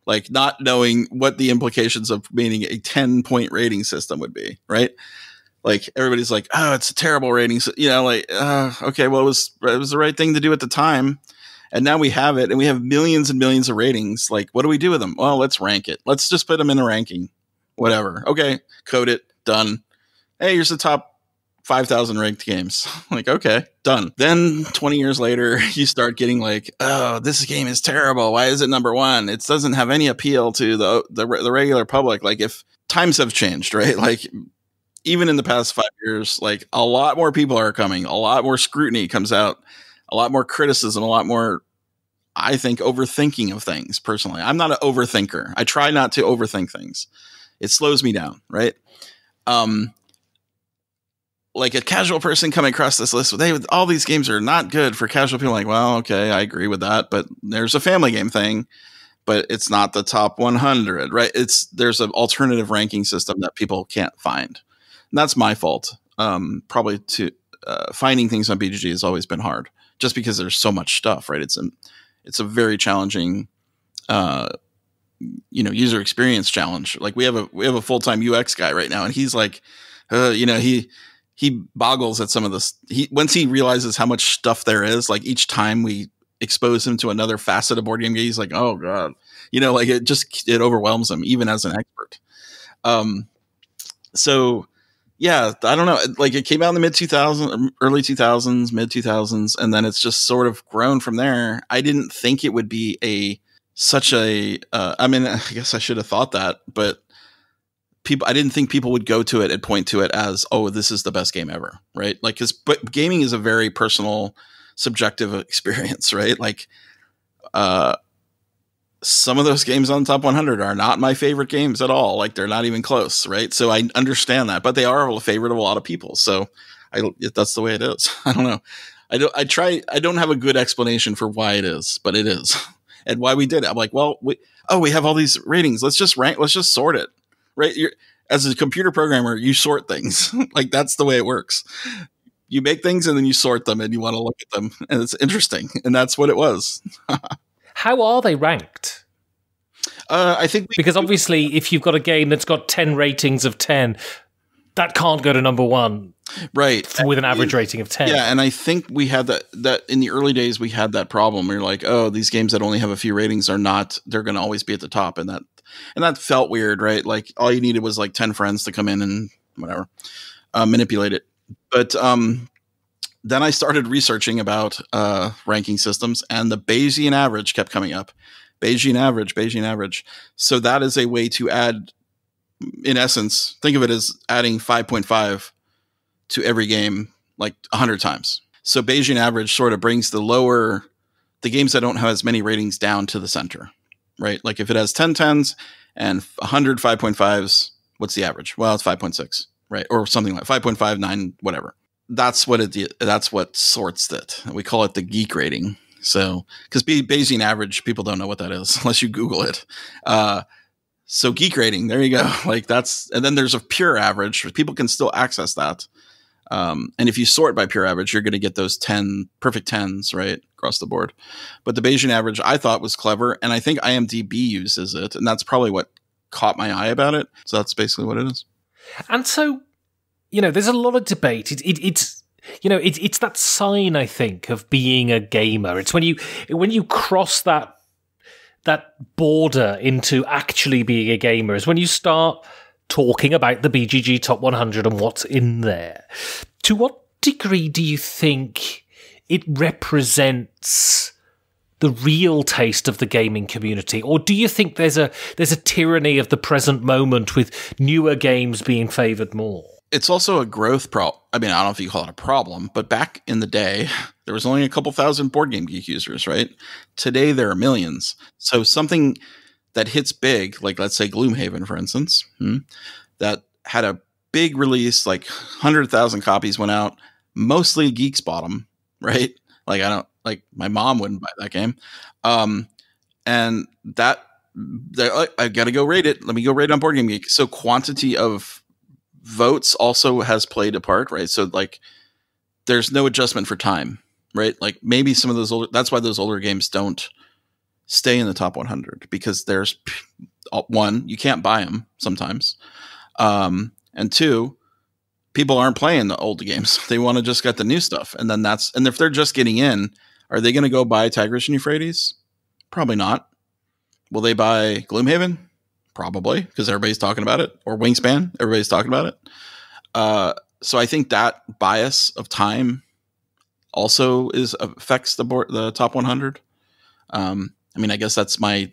like not knowing what the implications of meaning a ten point rating system would be, right? Like everybody's like, oh, it's a terrible rating. So, you know, like, uh, okay, well, it was it was the right thing to do at the time, and now we have it, and we have millions and millions of ratings. Like, what do we do with them? Well, let's rank it. Let's just put them in a ranking, whatever. Okay, code it, done. Hey, here's the top five thousand ranked games. like, okay, done. Then twenty years later, you start getting like, oh, this game is terrible. Why is it number one? It doesn't have any appeal to the the, the regular public. Like, if times have changed, right? Like even in the past five years, like a lot more people are coming, a lot more scrutiny comes out, a lot more criticism, a lot more, I think, overthinking of things personally. I'm not an overthinker. I try not to overthink things. It slows me down, right? Um, like a casual person coming across this list, they all these games are not good for casual people. Like, well, okay, I agree with that, but there's a family game thing, but it's not the top 100, right? It's there's an alternative ranking system that people can't find that's my fault. Um, probably to uh, finding things on BGG has always been hard, just because there's so much stuff. Right? It's a it's a very challenging, uh, you know, user experience challenge. Like we have a we have a full time UX guy right now, and he's like, uh, you know, he he boggles at some of this. He once he realizes how much stuff there is, like each time we expose him to another facet of board game, he's like, oh god, you know, like it just it overwhelms him even as an expert. Um, so yeah, I don't know. Like it came out in the mid 2000s, um, early 2000s, mid 2000s, and then it's just sort of grown from there. I didn't think it would be a such a. Uh, I mean, I guess I should have thought that, but people, I didn't think people would go to it and point to it as, oh, this is the best game ever, right? Like, because but gaming is a very personal, subjective experience, right? Like, uh, some of those games on the top 100 are not my favorite games at all. Like they're not even close, right? So I understand that, but they are a favorite of a lot of people. So I, that's the way it is. I don't know. I don't. I try. I don't have a good explanation for why it is, but it is, and why we did it. I'm like, well, we, oh, we have all these ratings. Let's just rank. Let's just sort it, right? You're, as a computer programmer, you sort things. like that's the way it works. You make things and then you sort them, and you want to look at them, and it's interesting, and that's what it was. How are they ranked? Uh, I think because obviously, if you've got a game that's got ten ratings of ten, that can't go to number one, right? With an average rating of ten. Yeah, and I think we had that. That in the early days, we had that problem. We are like, oh, these games that only have a few ratings are not. They're going to always be at the top, and that and that felt weird, right? Like all you needed was like ten friends to come in and whatever uh, manipulate it. But um, then I started researching about uh, ranking systems, and the Bayesian average kept coming up. Bayesian average, Bayesian average. So that is a way to add, in essence, think of it as adding 5.5 to every game like 100 times. So Bayesian average sort of brings the lower, the games that don't have as many ratings down to the center, right? Like if it has 10 10s and 100 5.5s, what's the average? Well, it's 5.6, right? Or something like 5.59, whatever. That's what it, that's what sorts it. We call it the geek rating. So, because Bayesian average, people don't know what that is unless you Google it. Uh, so geek rating, there you go. Like that's, and then there's a pure average. People can still access that. Um, and if you sort by pure average, you're going to get those 10 perfect tens, right? Across the board. But the Bayesian average I thought was clever. And I think IMDb uses it. And that's probably what caught my eye about it. So that's basically what it is. And so, you know, there's a lot of debate. It, it, it's, you know, it, it's that sign, I think, of being a gamer. It's when you, when you cross that, that border into actually being a gamer is when you start talking about the BGG Top 100 and what's in there. To what degree do you think it represents the real taste of the gaming community or do you think there's a there's a tyranny of the present moment with newer games being favored more it's also a growth problem i mean i don't know if you call it a problem but back in the day there was only a couple thousand board game geek users right today there are millions so something that hits big, like let's say Gloomhaven, for instance, hmm, that had a big release, like 100,000 copies went out, mostly geeks bought them, right? Like, I don't, like, my mom wouldn't buy that game. Um, and that, that I got to go rate it. Let me go rate on Board Game Geek. So, quantity of votes also has played a part, right? So, like, there's no adjustment for time, right? Like, maybe some of those older, that's why those older games don't stay in the top 100 because there's uh, one you can't buy them sometimes um, and two people aren't playing the old games they want to just get the new stuff and then that's and if they're just getting in are they going to go buy tigris and euphrates probably not will they buy gloomhaven probably because everybody's talking about it or wingspan everybody's talking about it uh, so i think that bias of time also is affects the board the top 100 um, I mean, I guess that's my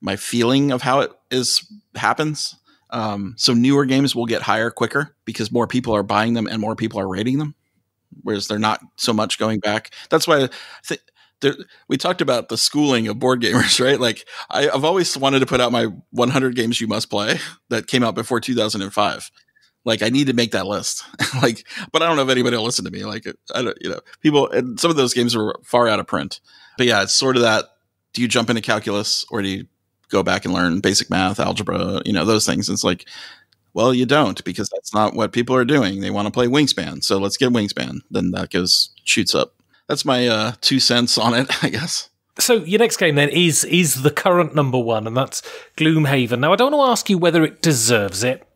my feeling of how it is happens. Um, so newer games will get higher quicker because more people are buying them and more people are rating them, whereas they're not so much going back. That's why I think there, we talked about the schooling of board gamers, right? Like I, have always wanted to put out my 100 games you must play that came out before 2005. Like I need to make that list. like, but I don't know if anybody will listen to me. Like I don't, you know, people. And some of those games are far out of print. But yeah, it's sort of that do you jump into calculus or do you go back and learn basic math, algebra, you know, those things? It's like, well, you don't because that's not what people are doing. They want to play Wingspan. So let's get Wingspan. Then that goes, shoots up. That's my uh, two cents on it, I guess. So your next game then is is the current number one, and that's Gloomhaven. Now I don't want to ask you whether it deserves it,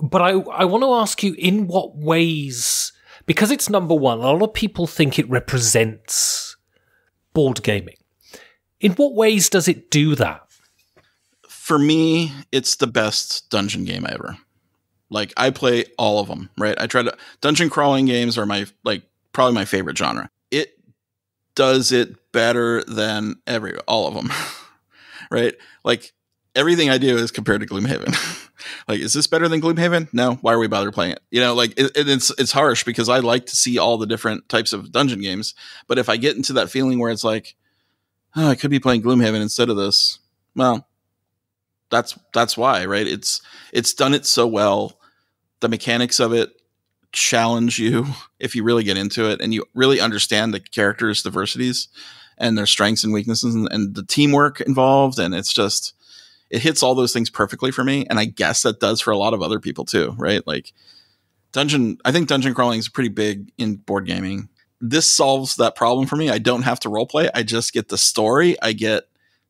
but I I want to ask you in what ways because it's number one. A lot of people think it represents board gaming. In what ways does it do that? For me, it's the best dungeon game ever. Like I play all of them, right? I try to dungeon crawling games are my like probably my favorite genre. Does it better than every all of them. right? Like everything I do is compared to Gloomhaven. like, is this better than Gloomhaven? No. Why are we bother playing it? You know, like it, it's it's harsh because I like to see all the different types of dungeon games. But if I get into that feeling where it's like, oh, I could be playing Gloomhaven instead of this. Well, that's that's why, right? It's it's done it so well. The mechanics of it challenge you if you really get into it and you really understand the characters' diversities and their strengths and weaknesses and, and the teamwork involved. And it's just it hits all those things perfectly for me. And I guess that does for a lot of other people too, right? Like dungeon I think dungeon crawling is pretty big in board gaming this solves that problem for me. I don't have to role play. I just get the story. I get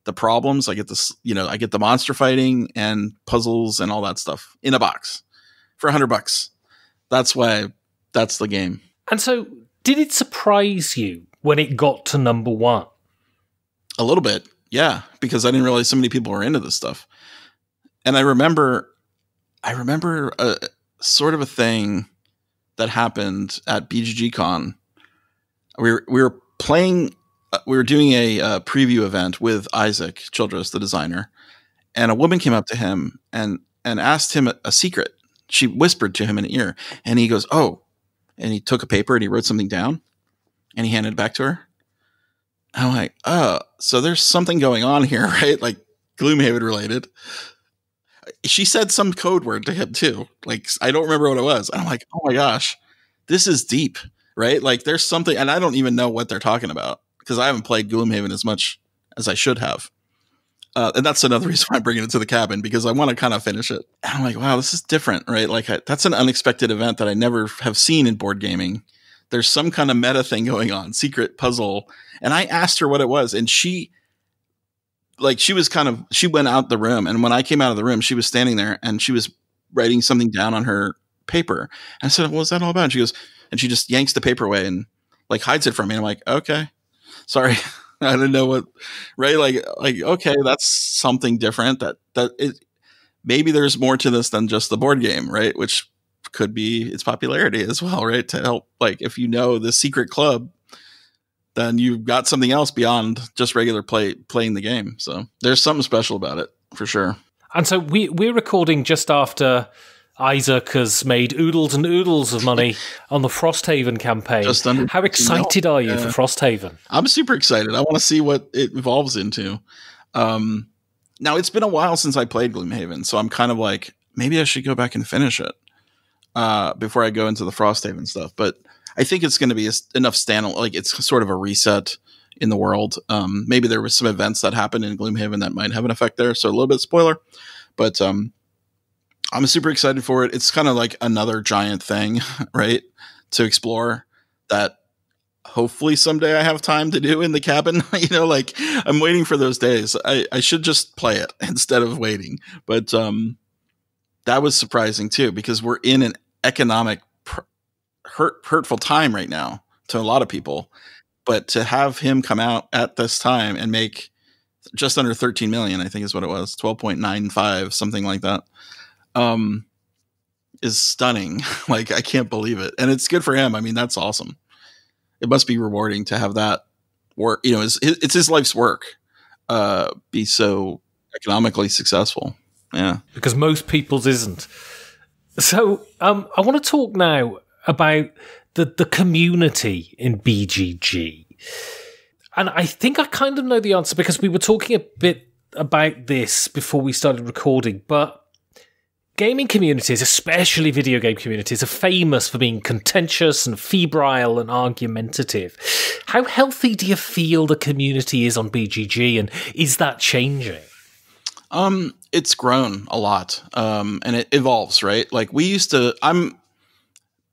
the problems. I get this, you know, I get the monster fighting and puzzles and all that stuff in a box for a hundred bucks. That's why that's the game. And so, did it surprise you when it got to number one? A little bit, yeah, because I didn't realize so many people were into this stuff. And I remember, I remember a sort of a thing that happened at BGG Con we were, we were playing uh, we were doing a uh, preview event with Isaac Childres, the designer, and a woman came up to him and and asked him a, a secret. She whispered to him in an ear, and he goes, "Oh," and he took a paper and he wrote something down, and he handed it back to her. I'm like, oh, so there's something going on here, right? Like Gloomhaven related. She said some code word to him too. Like I don't remember what it was. I'm like, oh my gosh, this is deep, right? Like there's something, and I don't even know what they're talking about because I haven't played Gloomhaven as much as I should have. Uh, and that's another reason why I'm bringing it to the cabin because I want to kind of finish it. And I'm like, wow, this is different, right? Like I, that's an unexpected event that I never have seen in board gaming. There's some kind of meta thing going on, secret puzzle. And I asked her what it was, and she, like, she was kind of, she went out the room. And when I came out of the room, she was standing there and she was writing something down on her paper. And I said, What was that all about? And she goes, and she just yanks the paper away and like hides it from me. And I'm like, okay, sorry. I don't know what, right? Like, like, okay, that's something different that, that it, maybe there's more to this than just the board game, right? Which could be its popularity as well, right? To help, like, if you know the secret club, then you've got something else beyond just regular play playing the game. So there's something special about it for sure. And so we we're recording just after Isaac has made oodles and oodles of money on the Frosthaven campaign. Under, How excited are you yeah. for Frosthaven? I'm super excited. I want to see what it evolves into. Um, now it's been a while since I played Gloomhaven, so I'm kind of like maybe I should go back and finish it uh, before I go into the Frosthaven stuff. But I think it's going to be a, enough stand like it's sort of a reset in the world. Um, maybe there was some events that happened in Gloomhaven that might have an effect there. So a little bit spoiler, but um, I'm super excited for it. It's kind of like another giant thing, right, to explore that hopefully someday I have time to do in the cabin. you know, like I'm waiting for those days. I, I should just play it instead of waiting. But um, that was surprising too because we're in an economic hurt hurtful time right now to a lot of people. But to have him come out at this time and make just under 13 million, I think is what it was, 12.95, something like that, um, is stunning. like I can't believe it, and it's good for him. I mean, that's awesome. It must be rewarding to have that work. You know, it's, it's his life's work. Uh, be so economically successful. Yeah, because most people's isn't. So um, I want to talk now about the the community in BGG, and I think I kind of know the answer because we were talking a bit about this before we started recording, but. Gaming communities, especially video game communities, are famous for being contentious and febrile and argumentative. How healthy do you feel the community is on BGG, and is that changing? Um, it's grown a lot, um, and it evolves, right? Like we used to. I'm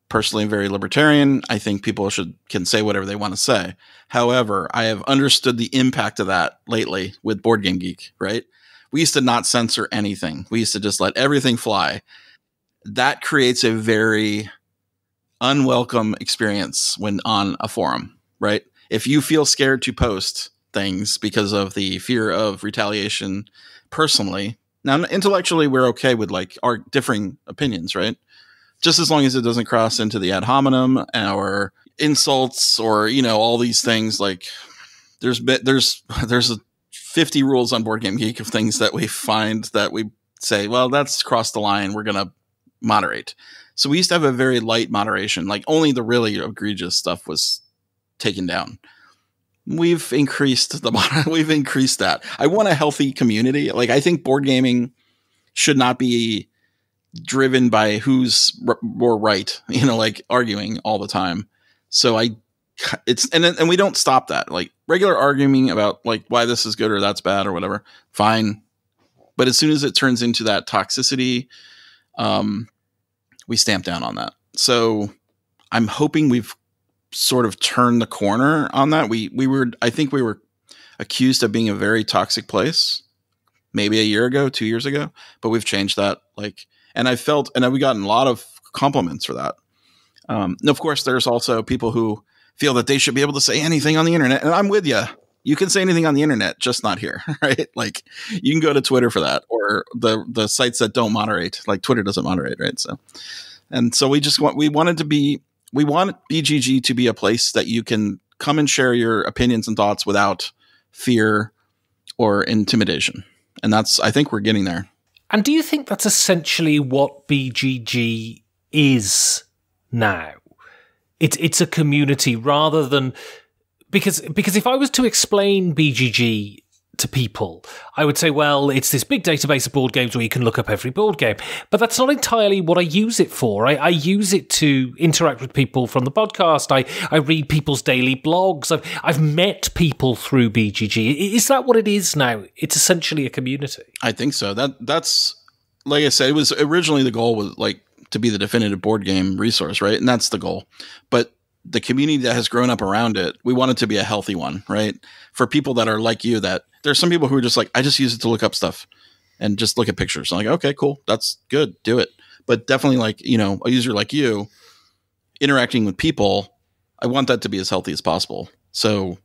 personally very libertarian. I think people should can say whatever they want to say. However, I have understood the impact of that lately with Board Game Geek. Right? We used to not censor anything. We used to just let everything fly. That creates a very unwelcome experience when on a forum. Right? If you feel scared to post things because of the fear of retaliation personally now, intellectually, we're okay with like our differing opinions, right? Just as long as it doesn't cross into the ad hominem or insults or you know all these things. Like there's there's there's a 50 rules on Board Game Geek of things that we find that we say, well, that's crossed the line. We're gonna moderate. So we used to have a very light moderation. Like only the really egregious stuff was taken down we've increased the we've increased that. I want a healthy community. Like I think board gaming should not be driven by who's r- more right, you know, like arguing all the time. So I it's and and we don't stop that. Like regular arguing about like why this is good or that's bad or whatever. Fine. But as soon as it turns into that toxicity, um we stamp down on that. So I'm hoping we've sort of turned the corner on that. We we were I think we were accused of being a very toxic place maybe a year ago, 2 years ago, but we've changed that like and I felt and we gotten a lot of compliments for that. Um, and of course there's also people who feel that they should be able to say anything on the internet and I'm with you. You can say anything on the internet, just not here, right? Like you can go to Twitter for that or the the sites that don't moderate, like Twitter doesn't moderate, right? So and so we just want we wanted to be we want BGG to be a place that you can come and share your opinions and thoughts without fear or intimidation. And that's I think we're getting there. And do you think that's essentially what BGG is now? It's it's a community rather than because because if I was to explain BGG to people, I would say, well, it's this big database of board games where you can look up every board game. But that's not entirely what I use it for. I, I use it to interact with people from the podcast. I, I read people's daily blogs. I've, I've met people through BGG. Is that what it is now? It's essentially a community. I think so. That That's, like I said, it was originally the goal was like to be the definitive board game resource, right? And that's the goal. But the community that has grown up around it, we want it to be a healthy one, right? For people that are like you, that there's some people who are just like, I just use it to look up stuff and just look at pictures. I'm like, okay, cool. That's good. Do it. But definitely like, you know, a user like you interacting with people, I want that to be as healthy as possible. So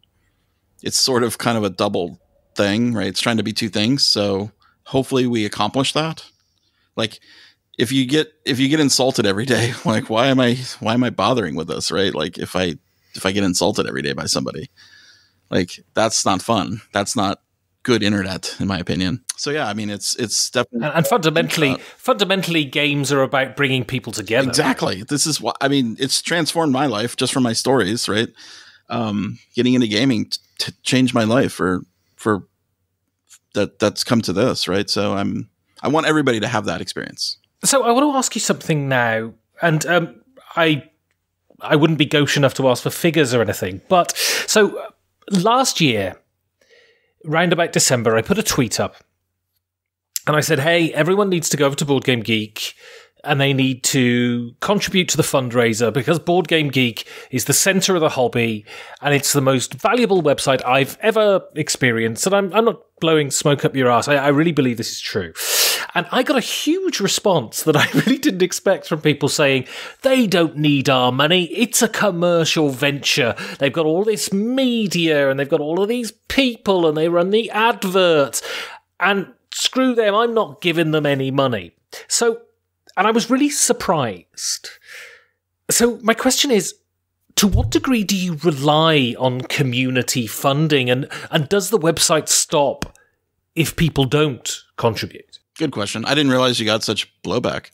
it's sort of kind of a double thing, right? It's trying to be two things. So hopefully we accomplish that. Like if you get if you get insulted every day, like why am I why am I bothering with this, right? Like if I if I get insulted every day by somebody, like that's not fun. That's not good internet, in my opinion. So yeah, I mean, it's it's definitely and, and fundamentally, uh, fundamentally, games are about bringing people together. Exactly. This is what I mean. It's transformed my life just from my stories, right? Um, getting into gaming t- changed my life for for that. That's come to this, right? So I'm I want everybody to have that experience. So I want to ask you something now, and um, I I wouldn't be gauche enough to ask for figures or anything, but so last year round about December, I put a tweet up and I said, hey, everyone needs to go over to Board Game Geek and they need to contribute to the fundraiser because Board Game Geek is the center of the hobby and it's the most valuable website I've ever experienced. And I'm, I'm not blowing smoke up your ass. I, I really believe this is true. And I got a huge response that I really didn't expect from people saying, they don't need our money. It's a commercial venture. They've got all this media and they've got all of these people and they run the adverts. And screw them, I'm not giving them any money. So and I was really surprised. So, my question is to what degree do you rely on community funding and, and does the website stop if people don't contribute? Good question. I didn't realize you got such blowback.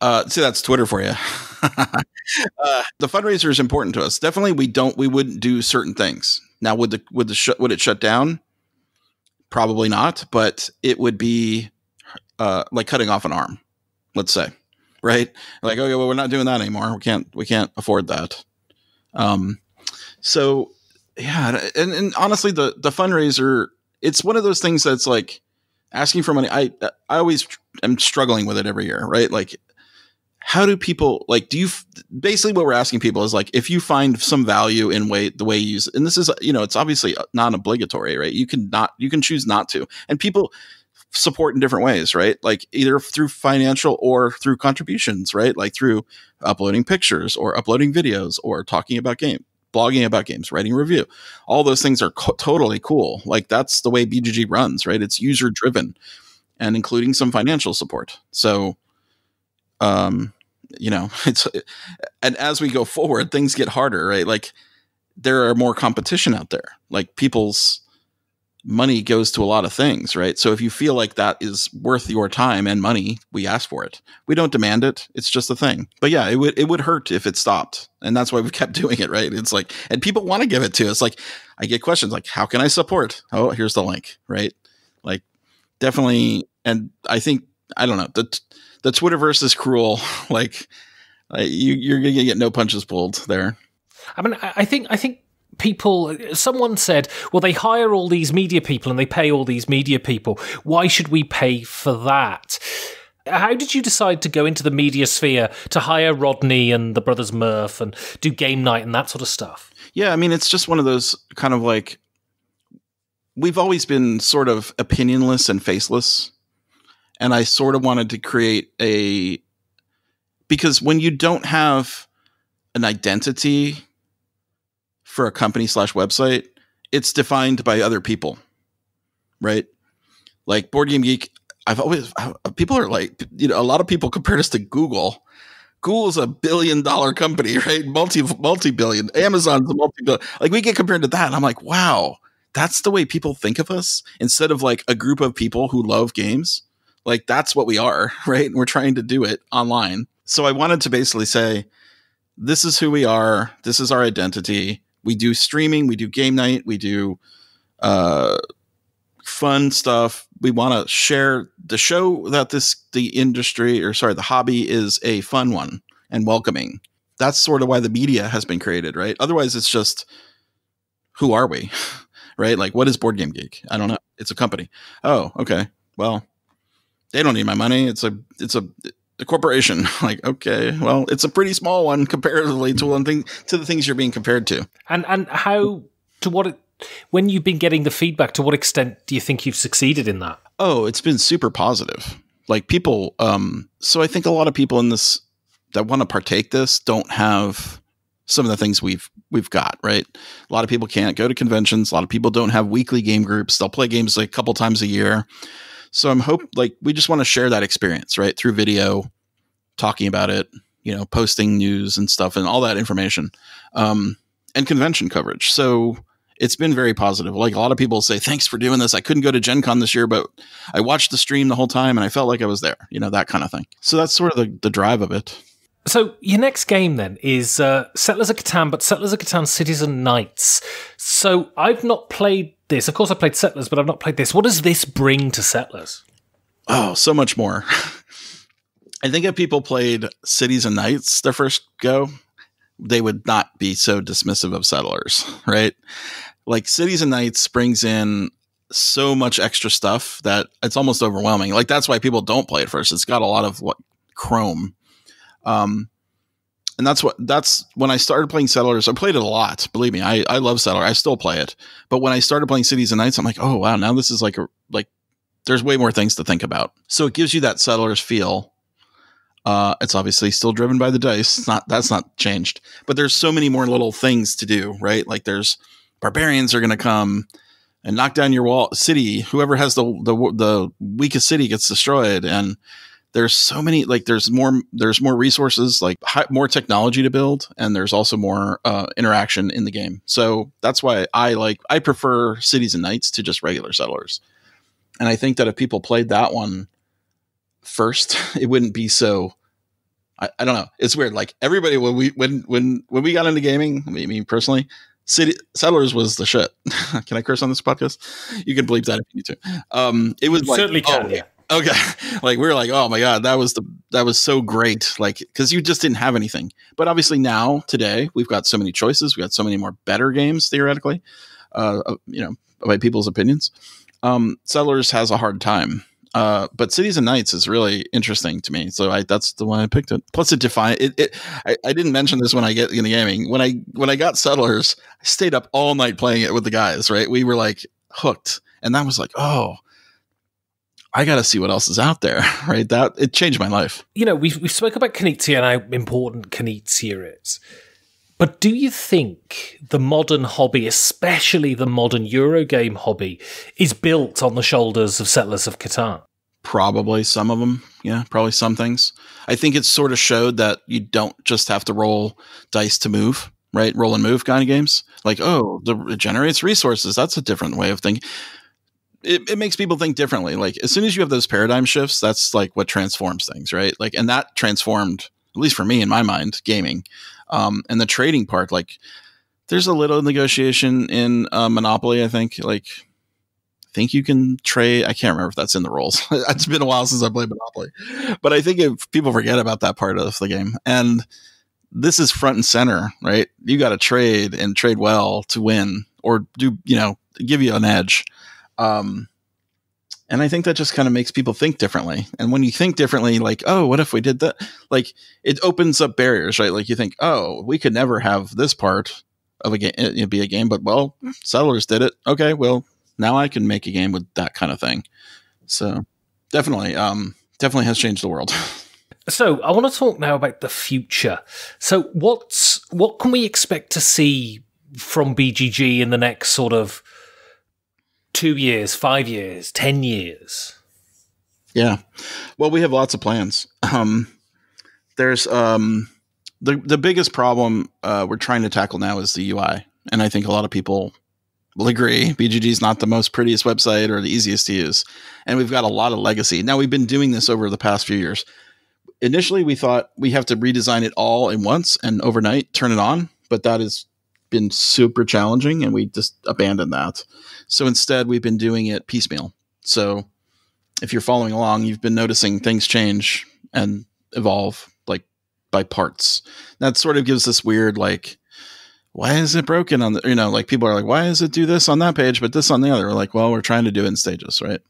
Uh, see, that's Twitter for you. uh, the fundraiser is important to us. Definitely, we don't. We wouldn't do certain things. Now, would the would the sh- would it shut down? Probably not. But it would be uh, like cutting off an arm let's say, right? Like, okay, well, we're not doing that anymore. We can't, we can't afford that. Um, so yeah, and, and honestly, the the fundraiser, it's one of those things that's like asking for money. I I always am struggling with it every year, right? Like, how do people like? Do you basically what we're asking people is like, if you find some value in way the way you use, and this is you know, it's obviously non obligatory, right? You can not, you can choose not to, and people support in different ways, right? Like either through financial or through contributions, right? Like through uploading pictures or uploading videos or talking about game, blogging about games, writing review. All those things are co- totally cool. Like that's the way BGG runs, right? It's user driven and including some financial support. So, um, you know, it's and as we go forward, things get harder, right? Like there are more competition out there. Like people's money goes to a lot of things, right? So if you feel like that is worth your time and money, we ask for it. We don't demand it. It's just a thing. But yeah, it would it would hurt if it stopped. And that's why we kept doing it, right? It's like and people want to give it to us. Like I get questions like how can I support? Oh, here's the link, right? Like definitely and I think I don't know. The the Twitterverse is cruel. like you you're going to get no punches pulled there. I mean, I think I think people someone said well they hire all these media people and they pay all these media people. Why should we pay for that? How did you decide to go into the media sphere to hire rodney and the brothers murph and do game night and that sort of stuff? Yeah i mean it's just one of those kind of like we've always been sort of opinionless and faceless. And i sort of wanted to create a because when you don't have an identity for a company slash website, it's defined by other people, right? Like Board Game Geek, I've always people are like, you know, a lot of people compared us to Google. Google's a billion dollar company, right? Multi multi billion. Amazon's a multi billion. Like we get compared to that, and I'm like, wow, that's the way people think of us instead of like a group of people who love games. Like that's what we are, right? And we're trying to do it online. So I wanted to basically say, this is who we are. This is our identity. We do streaming. We do game night. We do uh, fun stuff. We want to share the show that this the industry or sorry the hobby is a fun one and welcoming. That's sort of why the media has been created, right? Otherwise, it's just who are we, right? Like what is Board Game Geek? I don't know. It's a company. Oh, okay. Well, they don't need my money. It's a it's a a corporation. like, okay, well, it's a pretty small one comparatively to one thing to the things you're being compared to. And and how to what when you've been getting the feedback, to what extent do you think you've succeeded in that? Oh, it's been super positive. Like people, um, so I think a lot of people in this that want to partake this don't have some of the things we've we've got right. A lot of people can't go to conventions. A lot of people don't have weekly game groups. They'll play games like a couple times a year. So I'm hope like we just want to share that experience right through video, talking about it, you know, posting news and stuff and all that information, um, and convention coverage. So it's been very positive. Like a lot of people say, thanks for doing this. I couldn't go to Gen Con this year, but I watched the stream the whole time and I felt like I was there, you know, that kind of thing. So that's sort of the, the drive of it. So your next game then is uh, Settlers of Catan, but Settlers of Catan Cities and Knights. So I've not played this. Of course, I played Settlers, but I've not played this. What does this bring to Settlers? Oh, so much more. I think if people played Cities and Knights their first go, they would not be so dismissive of Settlers, right? like Cities and Knights brings in so much extra stuff that it's almost overwhelming. Like that's why people don't play it first. It's got a lot of what Chrome. Um, and that's what that's when I started playing Settlers. I played it a lot. Believe me, I, I love Settler. I still play it. But when I started playing Cities and Knights, I'm like, oh wow, now this is like a like there's way more things to think about. So it gives you that Settlers feel. Uh, it's obviously still driven by the dice. Not that's not changed. But there's so many more little things to do, right? Like there's barbarians are going to come and knock down your wall city. Whoever has the, the the weakest city gets destroyed, and there's so many like there's more there's more resources like high, more technology to build and there's also more uh, interaction in the game so that's why i like i prefer cities and knights to just regular settlers and i think that if people played that one first it wouldn't be so I, I don't know it's weird like everybody when we when when when we got into gaming I mean personally City Settlers was the shit. can I curse on this podcast? You can believe that if you need to. Um, it was like, certainly can. Oh, yeah. Okay, like we were like, oh my god, that was the that was so great. Like because you just didn't have anything. But obviously now today we've got so many choices. We got so many more better games theoretically. Uh, you know, by people's opinions. Um, Settlers has a hard time uh, but Cities and Knights is really interesting to me, so I, that's the one I picked it. Plus, it define it. it I, I, didn't mention this when I get in the gaming. When I when I got Settlers, I stayed up all night playing it with the guys. Right, we were like hooked, and that was like, oh, I got to see what else is out there. Right, that it changed my life. You know, we've we've spoken about Knizia and how important Knizia is. But do you think the modern hobby, especially the modern Eurogame hobby, is built on the shoulders of Settlers of Catan? Probably some of them. Yeah, probably some things. I think it sort of showed that you don't just have to roll dice to move, right? Roll and move kind of games. Like, oh, the, it generates resources. That's a different way of thinking. It, it makes people think differently. Like, as soon as you have those paradigm shifts, that's like what transforms things, right? Like, and that transformed, at least for me in my mind, gaming. Um, and the trading part, like there's a little negotiation in uh, Monopoly. I think like I think you can trade. I can't remember if that's in the rules. it's been a while since I played Monopoly, but I think if people forget about that part of the game, and this is front and center, right? You got to trade and trade well to win, or do you know give you an edge. Um, and I think that just kind of makes people think differently. And when you think differently, like, oh, what if we did that? Like, it opens up barriers, right? Like, you think, oh, we could never have this part of a game, it be a game, but well, settlers did it. Okay, well, now I can make a game with that kind of thing. So, definitely, um, definitely has changed the world. So, I want to talk now about the future. So, what's what can we expect to see from BGG in the next sort of two years, five years, 10 years? Yeah. Well, we have lots of plans. Um, there's um the the biggest problem uh, we're trying to tackle now is the UI, and I think a lot of people will agree. BGG is not the most prettiest website or the easiest to use, and we've got a lot of legacy. Now we've been doing this over the past few years. Initially, we thought we have to redesign it all in once and overnight turn it on, but that has been super challenging, and we just abandoned that. So instead, we've been doing it piecemeal. So if you're following along, you've been noticing things change and evolve like by parts. That sort of gives this weird like why is it broken on the you know like people are like why does it do this on that page but this on the other we're like well we're trying to do it in stages right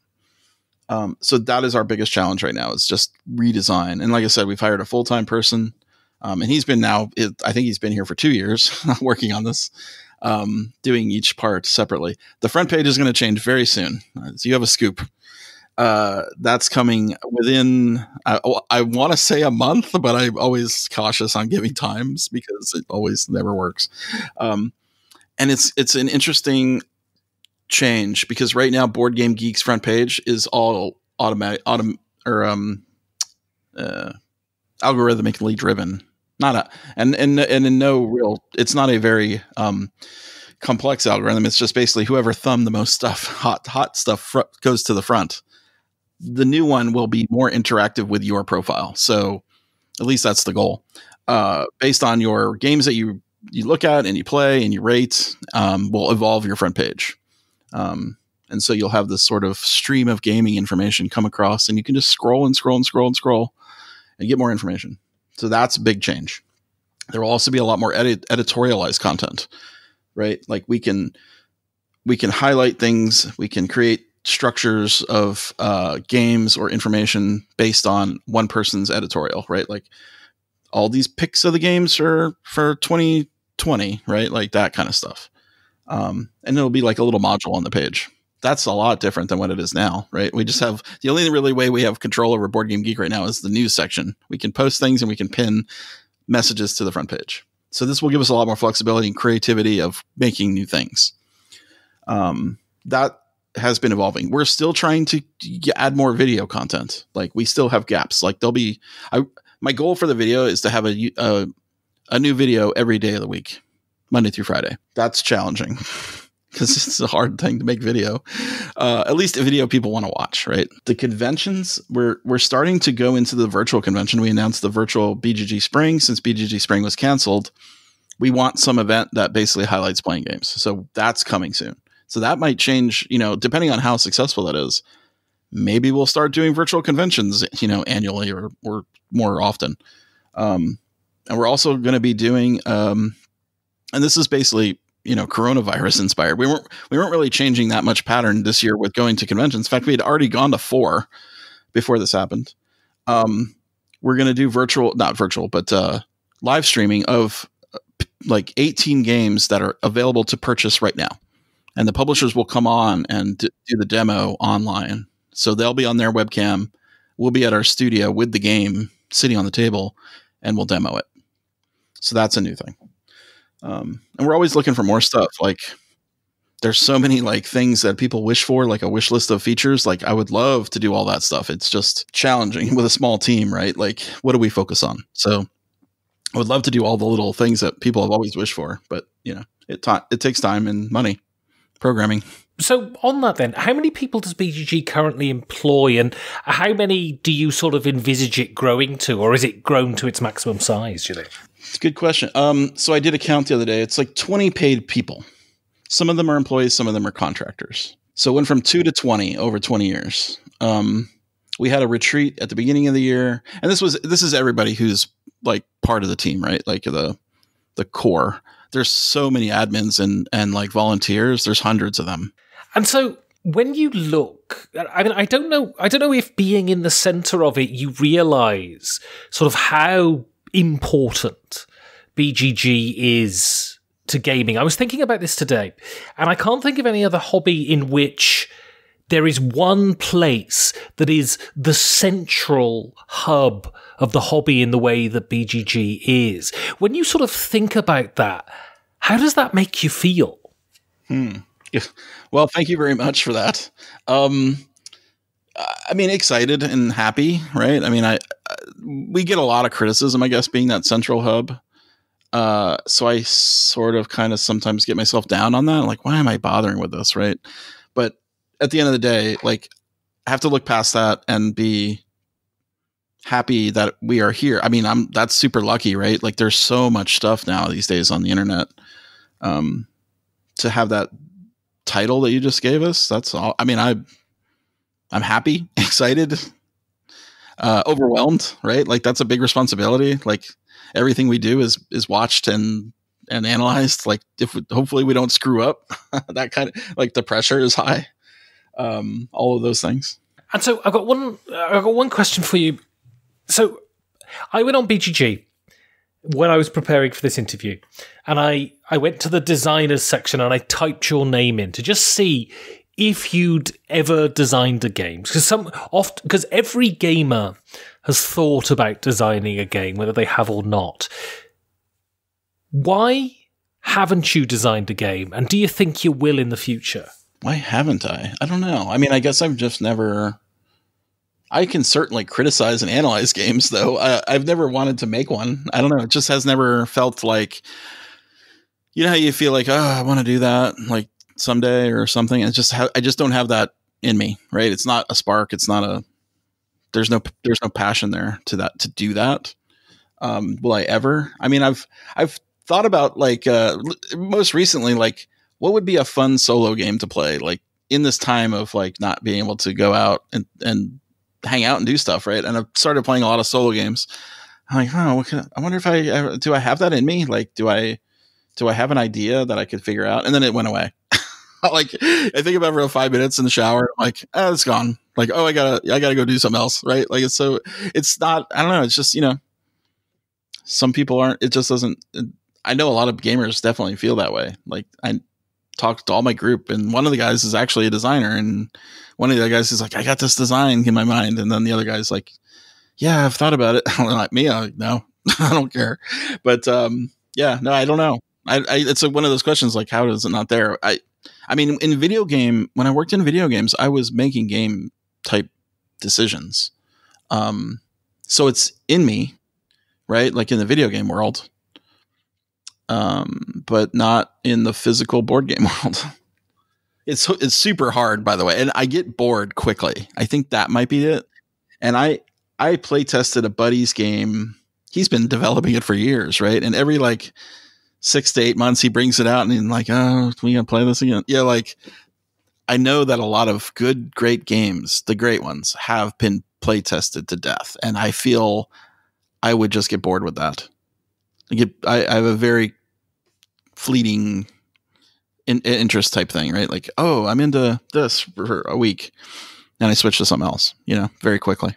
um, so that is our biggest challenge right now is just redesign and like i said we've hired a full-time person um, and he's been now i think he's been here for two years working on this um, doing each part separately the front page is going to change very soon uh, so you have a scoop uh, that's coming within I, I want to say a month, but I'm always cautious on giving times because it always never works. Um, and it's it's an interesting change because right now Board Game Geek's front page is all automatic autom or um uh, algorithmically driven. Not a and and and in no real it's not a very um complex algorithm. It's just basically whoever thumbed the most stuff, hot hot stuff, fr- goes to the front the new one will be more interactive with your profile. So at least that's the goal. Uh, based on your games that you you look at and you play and you rate, um, will evolve your front page. Um, and so you'll have this sort of stream of gaming information come across, and you can just scroll and scroll and scroll and scroll and get more information. So that's a big change. There will also be a lot more edit- editorialized content, right? Like we can we can highlight things, we can create structures of uh, games or information based on one person's editorial, right? Like all these picks of the games are for 2020, right? Like that kind of stuff. Um, and it'll be like a little module on the page. That's a lot different than what it is now, right? We just have the only really way we have control over Board Game Geek right now is the news section. We can post things and we can pin messages to the front page. So this will give us a lot more flexibility and creativity of making new things. Um, that has been evolving. We're still trying to add more video content. Like we still have gaps. Like there'll be I my goal for the video is to have a a, a new video every day of the week, Monday through Friday. That's challenging because it's a hard thing to make video. Uh, at least a video people want to watch, right? The conventions we're we're starting to go into the virtual convention. We announced the virtual BGG Spring since BGG Spring was canceled. We want some event that basically highlights playing games. So that's coming soon. So that might change, you know, depending on how successful that is. Maybe we'll start doing virtual conventions, you know, annually or or more often. Um, and we're also going to be doing, um, and this is basically you know coronavirus inspired. We weren't we weren't really changing that much pattern this year with going to conventions. In fact, we had already gone to four before this happened. Um, we're going to do virtual, not virtual, but uh, live streaming of uh, like 18 games that are available to purchase right now and the publishers will come on and do the demo online. So they'll be on their webcam. We'll be at our studio with the game sitting on the table, and we'll demo it. So that's a new thing. Um, and we're always looking for more stuff. Like there's so many like things that people wish for, like a wish list of features. Like I would love to do all that stuff. It's just challenging with a small team, right? Like what do we focus on? So I would love to do all the little things that people have always wished for, but you know, it ta- it takes time and money programming. So, on that then, how many people does BGG currently employ, and how many do you sort of envisage it growing to, or is it grown to its maximum size? Do you think? It's a good question. Um, so, I did a count the other day. It's like 20 paid people. Some of them are employees, some of them are contractors. So, it went from two to 20 over 20 years. Um, we had a retreat at the beginning of the year, and this was this is everybody who's like part of the team, right? Like the the core there's so many admins and and like volunteers. There's hundreds of them. And so when you look, I mean, I don't know, I don't know if being in the center of it, you realize sort of how important BGG is to gaming. I was thinking about this today, and I can't think of any other hobby in which there is one place that is the central hub of the hobby in the way that BGG is. When you sort of think about that, how does that make you feel? Hmm. Well, thank you very much for that. Um, I mean, excited and happy, right? I mean, I we get a lot of criticism, I guess, being that central hub. Uh, so I sort of kind of sometimes get myself down on that. Like, why am I bothering with this? Right. But at the end of the day, like, I have to look past that and be happy that we are here. I mean, I'm that's super lucky, right? Like, there's so much stuff now these days on the internet. Um, to have that title that you just gave us, that's all. I mean, I, I'm happy, excited, uh, overwhelmed, right? Like that's a big responsibility. Like everything we do is is watched and and analyzed. Like if we, hopefully we don't screw up, that kind of like the pressure is high. Um, all of those things. And so I've got one. I've got one question for you. So I went on BGG when I was preparing for this interview, and I I went to the designers section and I typed your name in to just see if you'd ever designed a game because some oft because every gamer has thought about designing a game whether they have or not why haven't you designed a game and do you think you will in the future why haven't i i don't know i mean i guess i've just never i can certainly criticize and analyze games though I, i've never wanted to make one i don't know it just has never felt like you know how you feel like oh i want to do that like someday or something. It's just ha- I just don't have that in me, right? It's not a spark. It's not a there's no there's no passion there to that to do that. Um, will I ever? I mean, I've I've thought about like uh, most recently, like what would be a fun solo game to play, like in this time of like not being able to go out and and hang out and do stuff, right? And I've started playing a lot of solo games. I'm like, oh, I, I wonder if I do I have that in me? Like, do I do I have an idea that I could figure out? And then it went away. like I think about it for five minutes in the shower. Like, oh, it's gone. Like, oh, I gotta, I gotta go do something else, right? Like, it's so, it's not. I don't know. It's just you know, some people aren't. It just doesn't. It, I know a lot of gamers definitely feel that way. Like, I talked to all my group, and one of the guys is actually a designer, and one of the guys is like, I got this design in my mind, and then the other guy's like, Yeah, I've thought about it. like me, I'm like, no, I don't care. But um, yeah, no, I don't know. I, I, it's a, one of those questions like how is it not there i I mean, in video game, when I worked in video games, I was making game type decisions. Um, so it's in me, right? Like in the video game world, um, but not in the physical board game world. it's it's super hard, by the way, and I get bored quickly. I think that might be it. And I I play tested a buddy's game. He's been developing it for years, right? And every like six to eight months, he brings it out and he's like, oh, we gonna play this again? Yeah, like I know that a lot of good, great games, the great ones, have been play tested to death, and I feel I would just get bored with that. I get, I, I have a very fleeting in, interest type thing, right? Like, oh, I'm into this for a week, and I switch to something else, you know, very quickly.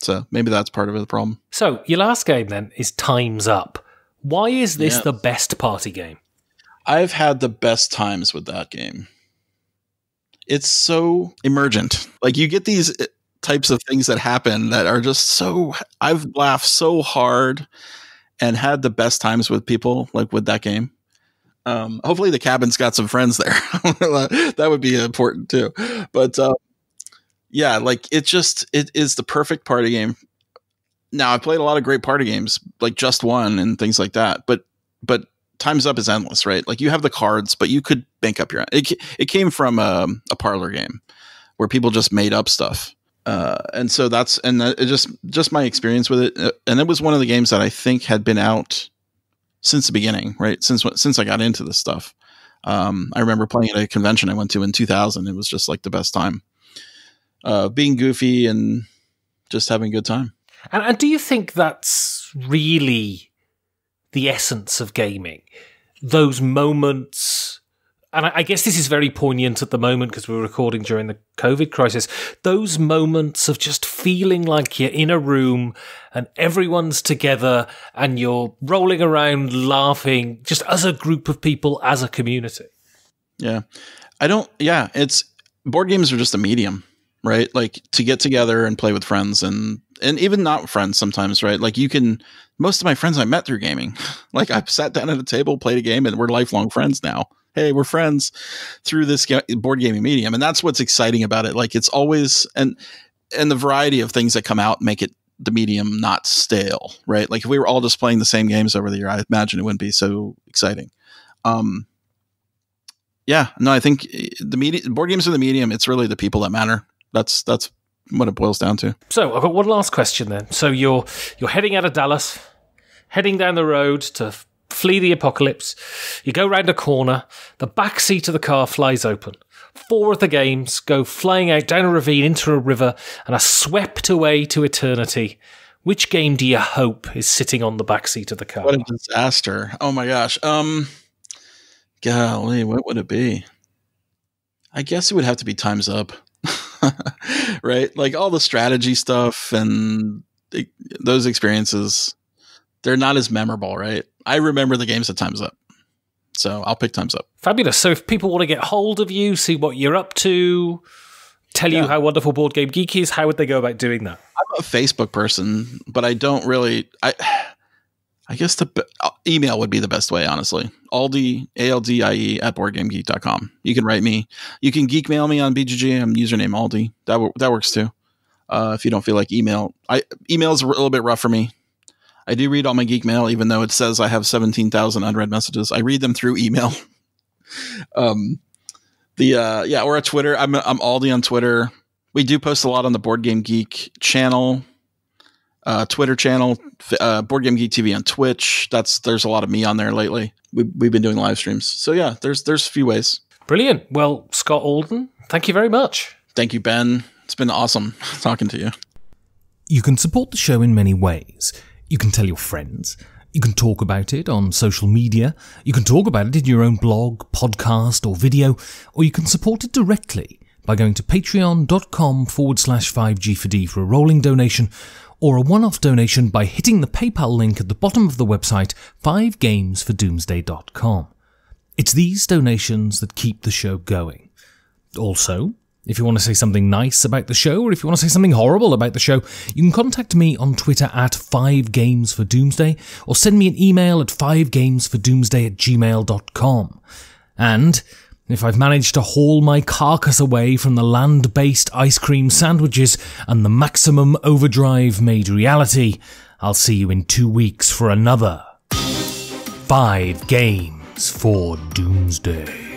So maybe that's part of the problem. So your last game then is Time's Up. Why is this yeah. the best party game? I've had the best times with that game. It's so emergent. Like you get these uh, types of things that happen that are just so I've laughed so hard and had the best times with people like with that game. Um, hopefully the cabin's got some friends there. that would be important too. But uh, yeah, like it just it is the perfect party game now I played a lot of great party games, like Just One and things like that. But but Time's Up is endless, right? Like you have the cards, but you could bank up your. It it came from a, um, a parlor game where people just made up stuff, uh, and so that's and it just just my experience with it. Uh, and it was one of the games that I think had been out since the beginning, right? Since since I got into this stuff. Um, I remember playing at a convention I went to in 2000. It was just like the best time. Uh, being goofy and just having a good time. And, and do you think that's really the essence of gaming? Those moments, and I, guess this is very poignant at the moment because we're recording during the COVID crisis. Those moments of just feeling like you're in a room and everyone's together and you're rolling around laughing just as a group of people, as a community. Yeah. I don't, yeah, it's board games are just a medium right? Like to get together and play with friends and and even not friends sometimes, right? Like you can most of my friends I met through gaming. like I've sat down at a table, played a game, and we're lifelong friends now. Hey, we're friends through this board gaming medium, and that's what's exciting about it. Like it's always and and the variety of things that come out make it the medium not stale, right? Like if we were all just playing the same games over the year, I imagine it wouldn't be so exciting. Um, yeah, no, I think eh, the media board games are the medium. It's really the people that matter. That's that's what it boils down to. So I've got one last question then. So you're you're heading out of Dallas, heading down the road to flee the apocalypse. You go round a corner, the back seat of the car flies open. Four of the games go flying out down a ravine into a river and are swept away to eternity. Which game do you hope is sitting on the back seat of the car? What a disaster! Oh my gosh. Um, golly, what would it be? I guess it would have to be Time's Up. right? Like all the strategy stuff and those experiences, they're not as memorable, right? I remember the games at Time's Up. So I'll pick Time's Up. Fabulous. So if people want to get hold of you, see what you're up to, tell yeah. you how wonderful Board Game Geek is, how would they go about doing that? I'm a Facebook person, but I don't really. I I guess the uh, email would be the best way, honestly. Aldie, A-L-D-I-E, at boardgamegeek.com. You can write me. You can geek mail me on BGG. I'm username Aldie. That, that works too. Uh, if you don't feel like email. I Email is a little bit rough for me. I do read all my geek mail, even though it says I have 17,000 unread messages. I read them through email. um, the uh, yeah, or at Twitter. I'm I'm Aldie on Twitter. We do post a lot on the Board Game Geek channel uh, Twitter channel, uh, Board Game Geek TV on Twitch. That's there's a lot of me on there lately. We, we've been doing live streams, so yeah, there's there's a few ways. Brilliant. Well, Scott Alden, thank you very much. Thank you, Ben. It's been awesome talking to you. You can support the show in many ways. You can tell your friends. You can talk about it on social media. You can talk about it in your own blog, podcast, or video, or you can support it directly by going to patreon.com forward slash 5G4D for a rolling donation or a one-off donation by hitting the PayPal link at the bottom of the website 5gamesfordoomsday.com. It's these donations that keep the show going. Also, if you want to say something nice about the show, or if you want to say something horrible about the show, you can contact me on Twitter at 5gamesfordoomsday, or send me an email at 5gamesfordoomsday at gmail.com. And if I've managed to haul my carcass away from the land based ice cream sandwiches and the maximum overdrive made reality, I'll see you in two weeks for another five games for Doomsday.